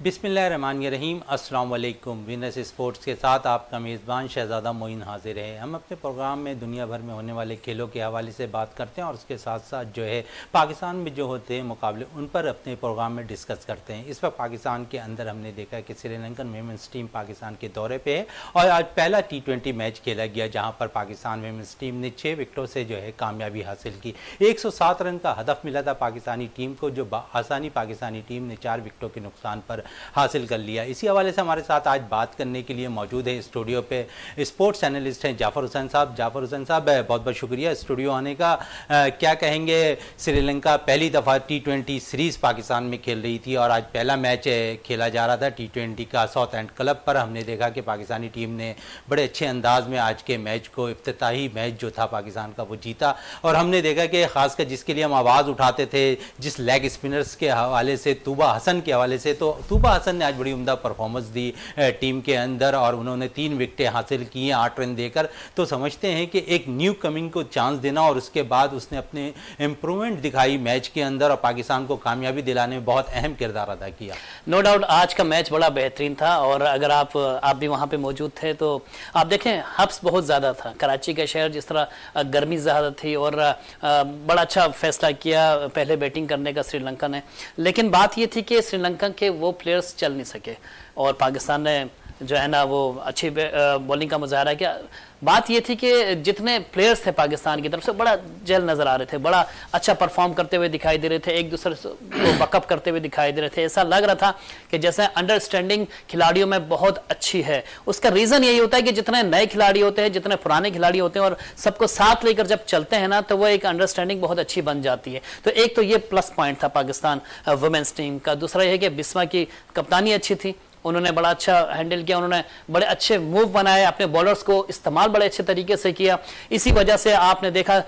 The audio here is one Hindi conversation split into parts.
बिसमीम अस्सलाम वालेकुम विनस स्पोर्ट्स के साथ आपका मेज़बान शहज़ादा मोइन हाजिर है। हम अपने प्रोग्राम में दुनिया भर में होने वाले खेलों के हवाले से बात करते हैं और उसके साथ साथ जो है, पाकिस्तान में जो होते हैं मुकाबले, उन पर अपने प्रोग्राम में डिस्कस करते हैं। इस वक्त पाकिस्तान के अंदर हमने देखा कि श्रीलंकन वेमेंस टीम पाकिस्तान के दौरे पर है और आज पहला टी मैच खेला गया, जहाँ पर पाकिस्तान वेमेंस टीम ने छः विकटों से जो है कामयाबी हासिल की। एक सौ सात रन का हदफ मिला था पाकिस्तानी टीम को, जो आसानी पाकिस्तानी टीम ने चार विकटों के नुकसान पर हासिल कर लिया। इसी हवाले से हमारे साथ आज बात करने के लिए मौजूद है स्टूडियो पे स्पोर्ट्स एनालिस्ट हैं जाफ़र हुसैन साहब। जाफ़र हुसैन साहब बहुत बहुत शुक्रिया स्टूडियो आने का। आ, क्या कहेंगे श्रीलंका पहली दफ़ा टी सीरीज़ पाकिस्तान में खेल रही थी और आज पहला मैच खेला जा रहा था टी का साउथ एंड क्लब पर। हमने देखा कि पाकिस्तानी टीम ने बड़े अच्छे अंदाज में आज के मैच को अफ्ताही मैच जो था पाकिस्तान का वो जीता। और हमने देखा कि खासकर जिसके लिए हम आवाज़ उठाते थे जिस लेग स्पिनर्स के हवाले से तूबा हसन के हवाले से तो तूबा हसन ने आज बड़ी उमदा परफॉर्मेंस दी टीम के अंदर और उन्होंने तीन विकटें हासिल की आठ रन देकर। तो समझते हैं कि एक न्यू कमिंग को चांस देना और उसके बाद उसने अपने इम्प्रूवमेंट दिखाई मैच के अंदर और पाकिस्तान को कामयाबी दिलाने में बहुत अहम किरदार अदा किया। नो डाउट आज का मैच बड़ा बेहतरीन था और अगर आप आप भी वहाँ पे मौजूद थे तो आप देखें, हब्स बहुत ज़्यादा था। कराची का शहर जिस तरह गर्मी ज़्यादा थी और बड़ा अच्छा फैसला किया, पहले बैटिंग करने का श्रीलंका ने। लेकिन बात यह थी कि श्रीलंका के वो प्लेयर्स चल नहीं सके। और पाकिस्तान ने जो है ना, वो अच्छी बॉलिंग का मुजाहरा किया। बात ये थी कि जितने प्लेयर्स थे पाकिस्तान की तरफ़ से, बड़ा जेल नज़र आ रहे थे, बड़ा अच्छा परफॉर्म करते हुए दिखाई दे रहे थे, एक दूसरे को बकअप करते हुए दिखाई दे रहे थे। ऐसा लग रहा था कि जैसे अंडरस्टैंडिंग खिलाड़ियों में बहुत अच्छी है। उसका रीजन यही होता है कि जितने नए खिलाड़ी होते हैं, जितने पुराने खिलाड़ी होते हैं और सबको साथ लेकर जब चलते हैं ना तो वो एक अंडरस्टैंडिंग बहुत अच्छी बन जाती है। तो एक तो ये प्लस पॉइंट था पाकिस्तान वुमेन्स टीम का। दूसरा यह कि बिस्मा की कप्तानी अच्छी थी। उन्होंने बड़ा अच्छा हैंडल किया, उन्होंने बड़े अच्छे मूव बनाए, अपने बॉलर्स को इस्तेमाल बड़े अच्छे तरीके से किया। इसी वजह से आपने देखा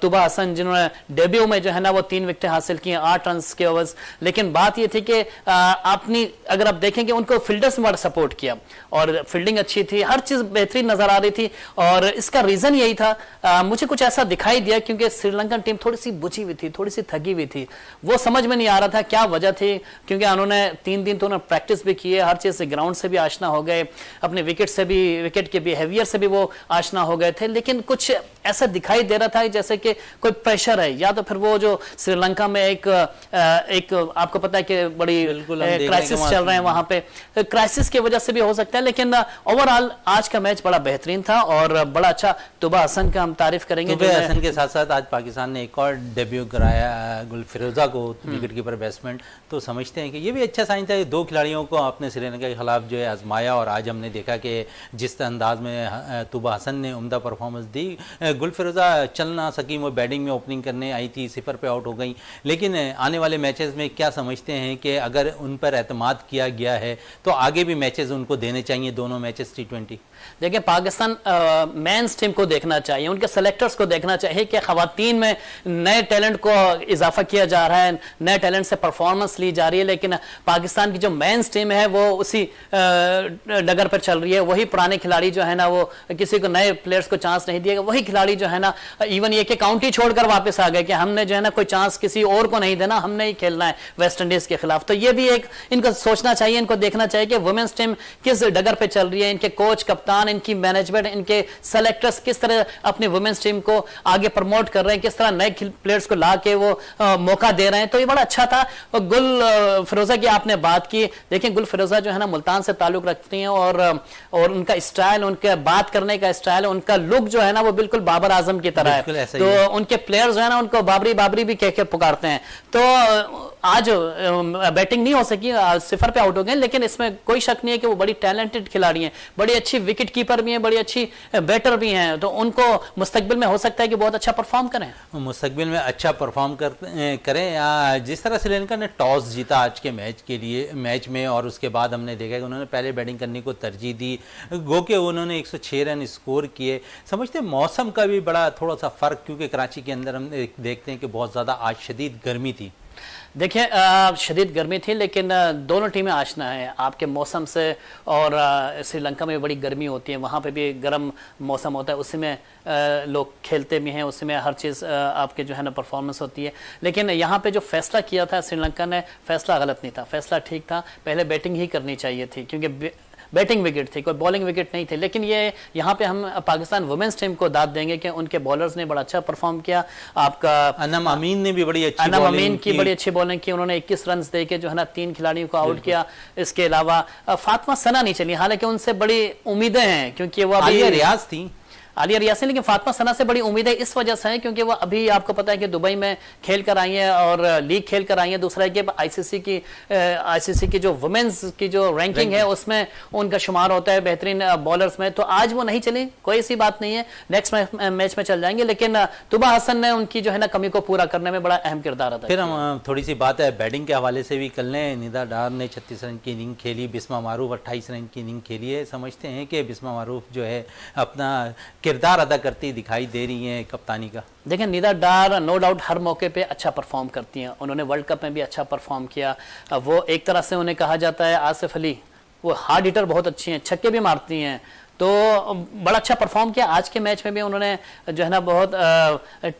तुबा हसन, जिन्होंने डेब्यू में जो है ना, वो तीन विकेटें हासिल की आठ रन के ओवर्स लेकिन बात ये थी कि अपनी अगर आप देखेंगे उनको फील्डर्स ने बड़ा सपोर्ट किया। और फील्डिंग अच्छी थी, हर चीज़ बेहतरीन नज़र आ रही थी। और इसका रीजन यही था मुझे कुछ ऐसा दिखाई दिया, क्योंकि श्रीलंकन टीम थोड़ी सी बुझी हुई थी थोड़ी सी थकी हुई थी। वो समझ में नहीं आ रहा था क्या वजह थी, क्योंकि उन्होंने तीन दिन तो उन्होंने प्रैक्टिस भी की है हर चीज़ से ग्राउंड से भी आशना हो गए, अपने विकेट से भी विकेट के बिहेवियर से भी वो आशना हो गए थे। लेकिन कुछ ऐसा दिखाई दे रहा था जैसे कि कोई प्रेशर है या तो फिर वो जो श्रीलंका में एक एक आपको पता है कि बड़ी क्राइसिस चल रहे हैं वहाँ पे। क्राइसिस की वजह से भी हो सकता है लेकिन ओवरऑल आज का मैच बड़ा बेहतरीन था और बड़ा अच्छा तुबा हसन का हम तारीफ़ करेंगे तुबा हसन के साथ साथ आज पाकिस्तान ने एक और डेब्यू कराया गुल फिरोजा को विकेट कीपर बैट्समैन तो समझते हैं कि ये भी अच्छा साइन था दो खिलाड़ियों को अपने श्रीलंका के खिलाफ जो है आजमाया और आज हमने देखा कि जिस अंदाज में तुबा हसन ने उमदा परफॉर्मेंस दी गुल फिरोजा चल ना सकी, वो बैटिंग में ओपनिंग करने आई थी, सिफर पे आउट हो गई। लेकिन आने वाले मैचेस में क्या समझते हैं कि अगर उन पर एतमाद किया गया है तो आगे भी मैचेस उनको देने चाहिए, दोनों मैचेस टी ट्वेंटी देखिए, पाकिस्तान मेंस टीम को देखना चाहिए, उनके सेलेक्टर्स को देखना चाहिए कि खातन में नए टैलेंट को इजाफा किया जा रहा है, नए टैलेंट से परफॉर्मेंस ली जा रही है, लेकिन पाकिस्तान की जो मेंस टीम है, वो उसी डगर पर चल रही है, वही पुराने खिलाड़ी जो है ना, वो किसी को नए प्लेयर्स को चांस नहीं दिएगा वही खिलाड़ी जो है ना इवन ये कि काउंटी छोड़कर वापस आ गए कि हमने जो है ना, कोई चांस किसी और को नहीं देना, हमने ही खेलना है वेस्ट इंडीज के खिलाफ। तो ये भी एक, इनको सोचना चाहिए, इनको देखना चाहिए कि वुमेन्स टीम किस डगर पर चल रही है, इनके कोच कप्तान इनकी मैनेजमेंट इनके सेलेक्टर्स किस तरह अपनी वुमेन्स टीम को आगे प्रमोट कर रहे हैं किस तरह नए प्लेयर्स को ला के वो आ, मौका दे रहे हैं। तो ये बड़ा अच्छा था। गुल फिरोजा की आपने बात की। देखिए गुल फिरोजा जो है ना मुल्तान से ताल्लुक रखती हैं और और उनका स्टाइल उनके बात करने का स्टाइल उनका लुक जो है ना वो बिल्कुल बाबर आज़म की तरह है। तो उनके प्लेयर्स जो है ना उनको बाबरी बाबरी भी कह के पुकारते हैं। तो आज बैटिंग नहीं हो सकी सिफर पे आउट हो गए लेकिन इसमें कोई शक नहीं है कि वो बड़ी टैलेंटेड खिलाड़ी हैं बड़ी अच्छी विकेट कीपर भी हैं बड़ी अच्छी बैटर भी हैं तो उनको मुस्तबिल में हो सकता है कि बहुत अच्छा परफॉर्म करें। मुस्तकबिल में अच्छा परफॉर्म कर, करें जिस तरह श्रीलंका ने टॉस जीता आज के मैच के लिए मैच में और उसके बाद हमने देखा कि उन्होंने पहले बैटिंग करने को तरजीह दी। गो के उन्होंने 106 रन स्कोर किए। समझते मौसम का भी बड़ा थोड़ा सा फ़र्क क्योंकि कराची के अंदर हम देखते हैं कि बहुत ज़्यादा आज शदीद गर्मी थी। देखिए शदीद गर्मी थी, लेकिन दोनों टीमें आशना है। आपके मौसम से और श्रीलंका में भी बड़ी गर्मी होती है, वहाँ पे भी गर्म मौसम होता है उसमें लोग खेलते भी हैं उसमें हर चीज़ आपके जो है ना परफॉर्मेंस होती है। लेकिन यहाँ पे जो फैसला किया था श्रीलंका ने, फैसला गलत नहीं था, फैसला ठीक था, पहले बैटिंग ही करनी चाहिए थी, क्योंकि बैटिंग विकेट थी कोई बॉलिंग विकेट नहीं थे। लेकिन ये यहाँ पे हम पाकिस्तान वुमेन्स टीम को दाद देंगे कि उनके बॉलर्स ने बड़ा अच्छा परफॉर्म किया। आपका अनम अमीन ने भी बड़ी अच्छी अनम अमीन की बड़ी अच्छी बॉलिंग की उन्होंने 21 रन दे के जो है ना तीन खिलाड़ियों को आउट किया। इसके अलावा फातमा सना नहीं चली। हालाँकि उनसे बड़ी उम्मीदें हैं क्योंकि वो अभी रियाज थी। आलिया रियासी लेकिन फातमा सना से बड़ी उम्मीद है इस वजह से है क्योंकि वो अभी आपको पता है कि दुबई में खेल कर आई है और लीग खेल कर आई है। दूसरा है कि आईसीसी की आईसीसी की जो वुमेन्स की जो रैंकिंग है उसमें उनका शुमार होता है बेहतरीन बॉलर्स में। तो आज वो नहीं चली कोई ऐसी बात नहीं है। नेक्स्ट मैच में चल जाएँगे लेकिन तुबा हसन ने उनकी जो है ना कमी को पूरा करने में बड़ा अहम किरदार अदा फिर हम थोड़ी सी बात है बैटिंग के हवाले से भी कल ने निदा डार ने छत्तीस रन की इनिंग खेली बिस्मा मारूफ अट्ठाईस रन की इनिंग खेली है। समझते हैं कि बिस्मा मारूफ जो है अपना किरदार अदा करती दिखाई दे रही हैं कप्तानी का। देखिए निदा डार नो डाउट हर मौके पे अच्छा परफॉर्म करती हैं। उन्होंने वर्ल्ड कप में भी अच्छा परफॉर्म किया। वो एक तरह से उन्हें कहा जाता है, आसिफ अली, वो हार्ड हिटर बहुत अच्छी हैं, छक्के भी मारती हैं। तो बड़ा अच्छा परफॉर्म किया। आज के मैच में भी उन्होंने जो है ना, बहुत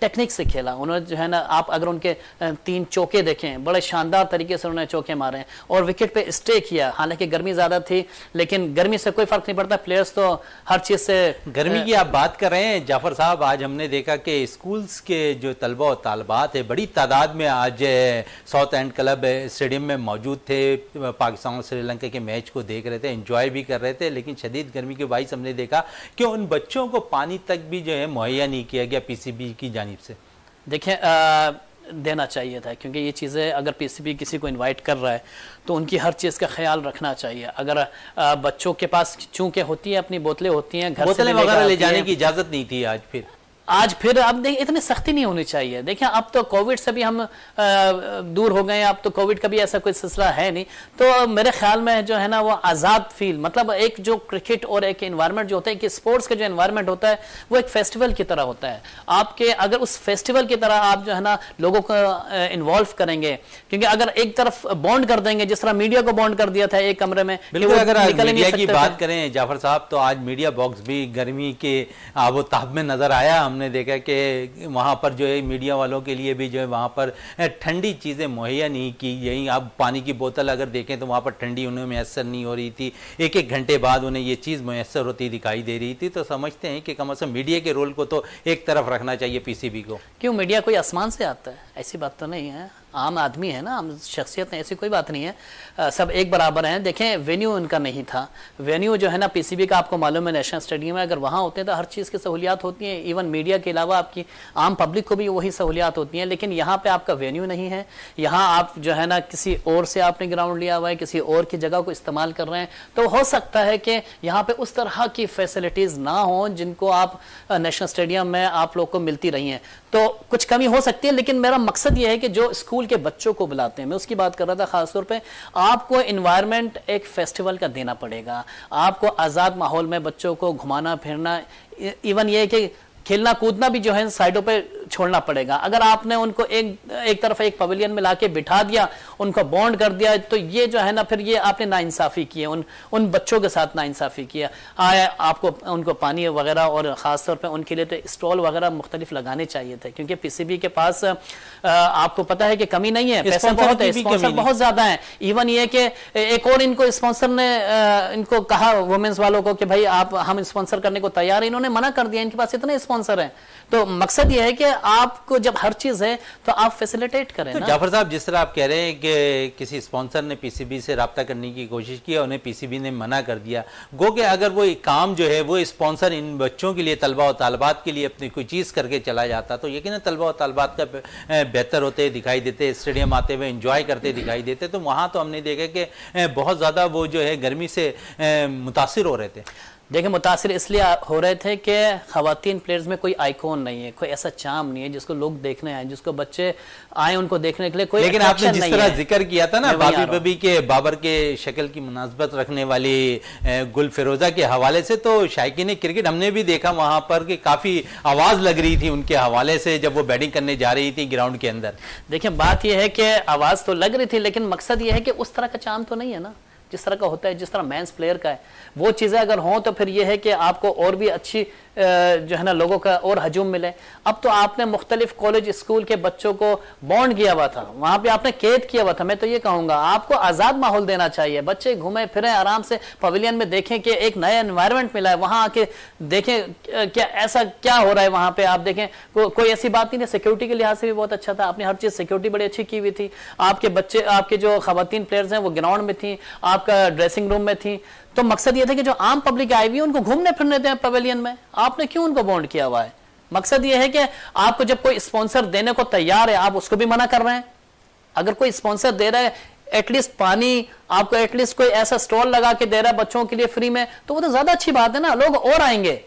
टेक्निक से खेला। उन्होंने जो है ना, आप अगर उनके तीन चौके देखें, बड़े शानदार तरीके से उन्होंने चौके मारे और विकेट पे स्टे किया। हालाँकि गर्मी ज़्यादा थी, लेकिन गर्मी से कोई फ़र्क नहीं पड़ता। प्लेयर्स तो हर चीज़ से गर्मी की आप बात कर रहे हैं, जाफ़र साहब, आज हमने देखा कि स्कूल्स के जो तलबा और तालबात है, बड़ी तादाद में आज साउथ एंड क्लब स्टेडियम में मौजूद थे। पाकिस्तान और श्रीलंका के मैच को देख रहे थे इंजॉय भी कर रहे थे, लेकिन शदीद गर्मी के बाईस हमने देखा कि उन बच्चों को पानी तक भी जो है मुहैया नहीं किया गया पीसीबी की जानब से। देखिए देना चाहिए था क्योंकि ये चीज़ें अगर पीसीबी किसी को इनवाइट कर रहा है तो उनकी हर चीज़ का ख्याल रखना चाहिए। अगर बच्चों के पास चूँकि होती है अपनी बोतलें होती हैं घर बोतलें वगैरह ले जाने की इजाज़त नहीं थी आज फिर। आज फिर अब देखिए इतनी सख्ती नहीं होनी चाहिए। देखिए अब तो कोविड से भी हम आ, दूर हो गए अब तो कोविड का भी ऐसा कोई सिलसिला है नहीं। तो मेरे ख्याल में जो है ना वो आज़ाद फील मतलब एक जो क्रिकेट और एक इन्वायरमेंट जो होता है कि स्पोर्ट्स का जो इन्वायरमेंट होता है वो एक फेस्टिवल की तरह होता है। आपके अगर उस फेस्टिवल की तरह आप जो है ना लोगों को इन्वॉल्व करेंगे क्योंकि अगर एक तरफ़ बॉन्ड कर देंगे जिस तरह मीडिया को बॉन्ड कर दिया था एक कमरे में बिल्कुल अगर मीडिया की बात करें जाफ़र साहब तो आज मीडिया बॉक्स भी गर्मी के आबोताब में नज़र आया हम हमने देखा कि वहाँ पर जो है, मीडिया वालों के लिए भी जो है, वहाँ पर ठंडी चीज़ें मुहैया नहीं की गई। आप पानी की बोतल अगर देखें तो वहाँ पर ठंडी उन्हें मैसर नहीं हो रही थी। एक एक घंटे बाद उन्हें ये चीज़ मैसर होती दिखाई दे रही थी। तो समझते हैं कि कम अज़ कम मीडिया के रोल को तो एक तरफ़ रखना चाहिए पीसीबी को। क्यों? मीडिया कोई आसमान से आता है? ऐसी बात तो नहीं है। आम आदमी है ना आम शख्सियत है ऐसी कोई बात नहीं है। आ, सब एक बराबर हैं। देखें वेन्यू उनका नहीं था। वेन्यू जो है ना पीसीबी का आपको मालूम है नेशनल स्टेडियम है। अगर वहाँ होते हैं तो हर चीज़ की सहूलियात होती हैं। इवन मीडिया के अलावा आपकी आम पब्लिक को भी वही सहूलियात होती हैं। लेकिन यहाँ पे आपका वेन्यू नहीं है। यहाँ आप जो है ना किसी और से आपने ग्राउंड लिया हुआ है किसी और की जगह को इस्तेमाल कर रहे हैं। तो हो सकता है कि यहाँ पर उस तरह की फैसिलिटीज़ ना हों जिनको आप नेशनल स्टेडियम में आप लोग को मिलती रही हैं। तो कुछ कमी हो सकती है, लेकिन मेरा मकसद यह है कि जो स्कूल के बच्चों को बुलाते हैं, मैं उसकी बात कर रहा था खासतौर पे, आपको इन्वायरमेंट एक फेस्टिवल का देना पड़ेगा। आपको आज़ाद माहौल में बच्चों को घुमाना, फिरना इवन ये कि खेलना कूदना भी जो है साइडों पे छोड़ना पड़ेगा। अगर आपने उनको एक एक तरफ़ एक पवेलियन में लाके बिठा दिया उनको बॉन्ड कर दिया तो ये जो है ना फिर ये आपने नाइंसाफ़ी की है। उन उन बच्चों के साथ नाइंसाफ़ी किया आए आपको उनको पानी वगैरह और ख़ास तौर पर उनके लिए तो स्टॉल वगैरह मुख्तलिफ़ लगाने चाहिए थे क्योंकि पीसीबी के पास आपको पता है कि कमी नहीं है पैसा बहुत है स्पॉन्सर बहुत ज़्यादा है। इवन ये कि एक और इनको स्पॉन्सर ने इनको कहा वुमेन्स वालों को कि भाई आप हम स्पॉन्सर करने को तैयार है। इन्होंने मना कर दिया इनके पास इतने स्पॉन्सर हैं। तो मकसद ये है कि आपको जब हर चीज़ है तो आप फैसिलिटेट करें तो जाफ़र साहब जिस तरह आप कह रहे हैं कि किसी स्पॉन्सर ने पीसीबी से रब्ता करने की कोशिश की उन्हें पीसीबी ने मना कर दिया गो कि अगर वो काम जो है वो स्पॉन्सर इन बच्चों के लिए तलबा और तालबात के लिए अपनी कोई चीज़ करके चला जाता तो यकीन तलबा और तालबात का बेहतर होते दिखाई देते स्टेडियम आते हुए इंजॉय करते दिखाई देते तो वहाँ तो हमने देखा कि बहुत ज़्यादा वो जो है गर्मी से मुतासर हो रहे थे। देखिए मुतासर इसलिए हो रहे थे कि खातन प्लेयर्स में कोई आइकॉन नहीं है कोई ऐसा चाम नहीं है जिसको लोग देखने आए जिसको बच्चे आए उनको देखने के लिए कोई लेकिन आपने जिस तरह ज़िक्र किया था ना बाबी बबी के बाबर के शक्ल की मुनासबत रखने वाली गुल फिरोजा के हवाले से तो शायकी क्रिकेट हमने भी देखा वहाँ पर कि काफ़ी आवाज़ लग रही थी उनके हवाले से जब वो बैटिंग करने जा रही थी ग्राउंड के अंदर। देखिये बात यह है कि आवाज़ तो लग रही थी लेकिन मकसद ये है कि उस तरह का चाम तो नहीं है ना। जिस तरह का होता है, जिस तरह मैंस प्लेयर का है, वो चीज़ें अगर हों तो फिर ये है कि आपको और भी अच्छी जो है ना लोगों का और हजूम मिले। अब तो आपने मुख्तलिफ़ कॉलेज स्कूल के बच्चों को बॉन्ड किया हुआ था। वहाँ पे आपने कैद किया हुआ था। मैं तो ये कहूँगा आपको आज़ाद माहौल देना चाहिए। बच्चे घूमे फिरें आराम से पवेलियन में देखें कि एक नया एनवायरमेंट मिला है। वहाँ आके देखें क्या ऐसा क्या हो रहा है वहाँ पर आप देखें को, कोई ऐसी बात नहीं है सिक्योरिटी के लिहाज से भी बहुत अच्छा था। आपने हर चीज़ सिक्योरिटी बड़ी अच्छी की हुई थी। आपके बच्चे आपके जो खातन प्लेयर्स हैं वो ग्राउंड में थी। आपका ड्रेसिंग रूम में थी। तो मकसद ये था कि जो आम पब्लिक आई हुई है, उनको घूमने फिरने दें पवेलियन में। आपने क्यों उनको बॉन्ड किया हुआ है? मकसद ये है कि आपको जब कोई स्पॉन्सर देने को तैयार है, आप उसको भी मना कर रहे हैं। अगर कोई स्पॉन्सर दे रहा है एटलीस्ट पानी, आपको एटलीस्ट कोई ऐसा स्टॉल लगा के दे रहा है बच्चों के लिए फ्री में तो वो तो ज़्यादा अच्छी बात है ना, लोग और आएँगे।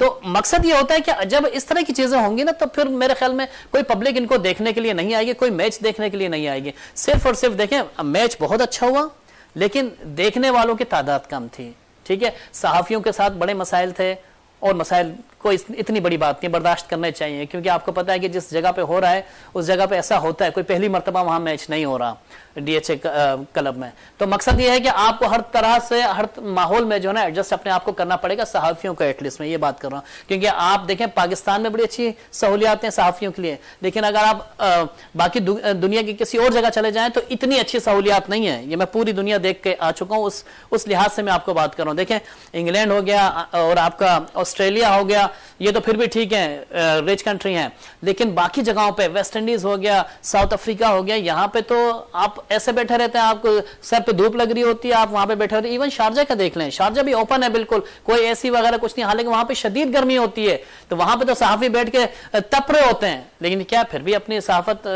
तो मकसद ये होता है कि जब इस तरह की चीज़ें होंगी ना तो फिर मेरे ख्याल में कोई पब्लिक इनको देखने के लिए नहीं आएगी, कोई मैच देखने के लिए नहीं आएगी। सिर्फ़ और सिर्फ़ देखें मैच बहुत अच्छा हुआ। लेकिन देखने वालों की तादाद कम थी, ठीक है? सहाफियों के साथ बड़े मसाइल थे और मसाइल को इतनी बड़ी बात नहीं, बर्दाश्त करने चाहिए, क्योंकि आपको पता है कि जिस जगह पे हो रहा है, उस जगह पे ऐसा होता है, कोई पहली मरतबा वहाँ मैच नहीं हो रहा। डीएचए क्लब में। तो मकसद ये है कि आपको हर तरह से, हर माहौल में जो है ना, एडजस्ट अपने आप को करना पड़ेगा सहाफियों को एटलीस्ट में ये बात कर रहा हूँ। क्योंकि आप देखें, पाकिस्तान में बड़ी अच्छी सहूलियात हैं सहाफियों के लिए। लेकिन अगर आप बाकी दुनिया की किसी और जगह चले जाएँ तो इतनी अच्छी सहूलियात नहीं है। ये मैं पूरी दुनिया देख के आ चुका हूँ, उस उस लिहाज से मैं आपको बात कर रहा हूँ। देखें, इंग्लैंड हो गया और आपका ऑस्ट्रेलिया हो गया, ये तो फिर भी ठीक है रिच कंट्री है। लेकिन बाकी जगहों पर वेस्ट इंडीज हो गया, साउथ अफ्रीका हो गया, यहाँ पे तो आप ऐसे बैठे रहते हैं आपको सर पे धूप लग रही होती है, आप वहाँ पे बैठे रहते हैं। इवन शारजा का देख लें, शारजा भी ओपन है बिल्कुल, कोई एसी वगैरह कुछ नहीं, हालाँकि वहाँ पे शदीद गर्मी होती है तो वहाँ पे तो सहाफी बैठ के तप रहे होते हैं। लेकिन क्या फिर भी अपनी सहाफत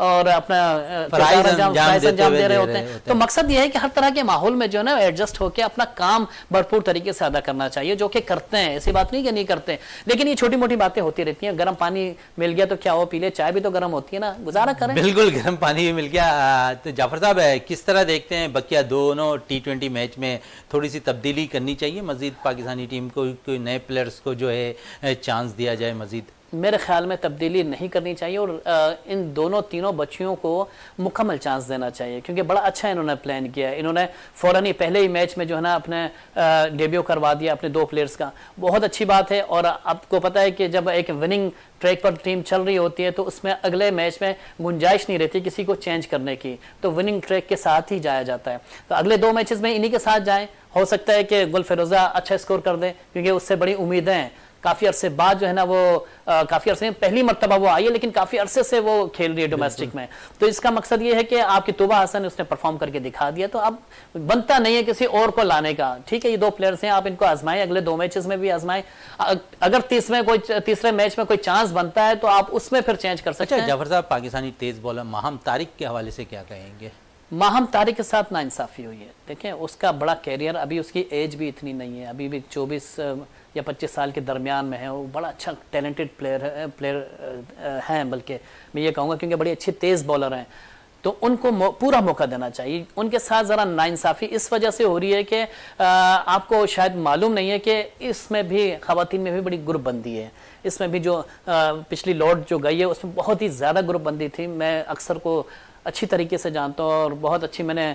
और अपना अंजाम दे रहे होते हैं। तो मकसद ये है कि हर तरह के माहौल में जो है ना एडजस्ट होकर अपना काम भरपूर तरीके से अदा करना चाहिए जो कि करते हैं। ऐसी बात नहीं कि नहीं करते। लेकिन ये छोटी मोटी बातें होती रहती हैं। गर्म पानी मिल गया तो क्या हो पी ले चाय भी तो गर्म होती है ना। गुजारा करें। बिल्कुल गर्म पानी भी मिल गया। तो जाफ़र साहब किस तरह देखते हैं बकिया दोनों टी ट्वेंटी मैच में थोड़ी सी तब्दीली करनी चाहिए मजीद पाकिस्तानी टीम को कोई नए प्लेयर्स को जो है चांस दिया जाए मजीद? मेरे ख्याल में तब्दीली नहीं करनी चाहिए और इन दोनों तीनों बच्चियों को मुकम्मल चांस देना चाहिए, क्योंकि बड़ा अच्छा इन्होंने प्लान किया इन्होंने फ़ौरन ही पहले ही मैच में जो है ना अपने डेब्यू करवा दिया अपने दो प्लेयर्स का। बहुत अच्छी बात है और आपको पता है कि जब एक विनिंग ट्रैक पर टीम चल रही होती है तो उसमें अगले मैच में गुंजाइश नहीं रहती किसी को चेंज करने की तो विनिंग ट्रैक के साथ ही जाया जाता है। तो अगले दो मैचेस में इन्हीं के साथ जाएँ। हो सकता है कि गुल अच्छा स्कोर कर दें, क्योंकि उससे बड़ी उम्मीदें हैं। काफ़ी अरसे बाद जो है ना वो आ, काफ़ी अरसे पहली मरतबा वो आई है लेकिन काफ़ी अरसे से वो खेल रही है डोमेस्टिक में। तो इसका मकसद ये है कि आपकी तुबा हसन उसने परफॉर्म करके दिखा दिया तो अब बनता नहीं है किसी और को लाने का। ठीक है ये दो प्लेयर्स हैं आप इनको आजमाएँ अगले दो मैचेस में भी आजमाएँ। अगर तीसरे कोई तीसरे मैच में कोई चांस बनता है तो आप उसमें फिर चेंज कर सकते अच्छा, हैं। जाफ़र साहब पाकिस्तानी तेज बॉलर माहम तारिक के हवाले से क्या कहेंगे? माहम तारिक के साथ नाइंसाफ़ी हुई है। देखें उसका बड़ा कैरियर अभी उसकी एज भी इतनी नहीं है अभी भी चौबीस या 25 साल के दरमियान में है वो बड़ा अच्छा टैलेंटेड प्लेयर है प्लेयर हैं बल्कि मैं ये कहूँगा क्योंकि बड़ी अच्छी तेज़ बॉलर हैं तो उनको पूरा मौका देना चाहिए। उनके साथ ज़रा नाइंसाफ़ी इस वजह से हो रही है कि आपको शायद मालूम नहीं है कि इसमें भी खातन में भी बड़ी ग्रुपबंदी है। इसमें भी जो आ, पिछली लॉर्ड जो गई है उसमें बहुत ही ज़्यादा ग्रुपबंदी थी। मैं अक्सर को अच्छी तरीके से जानता हूँ और बहुत अच्छी मैंने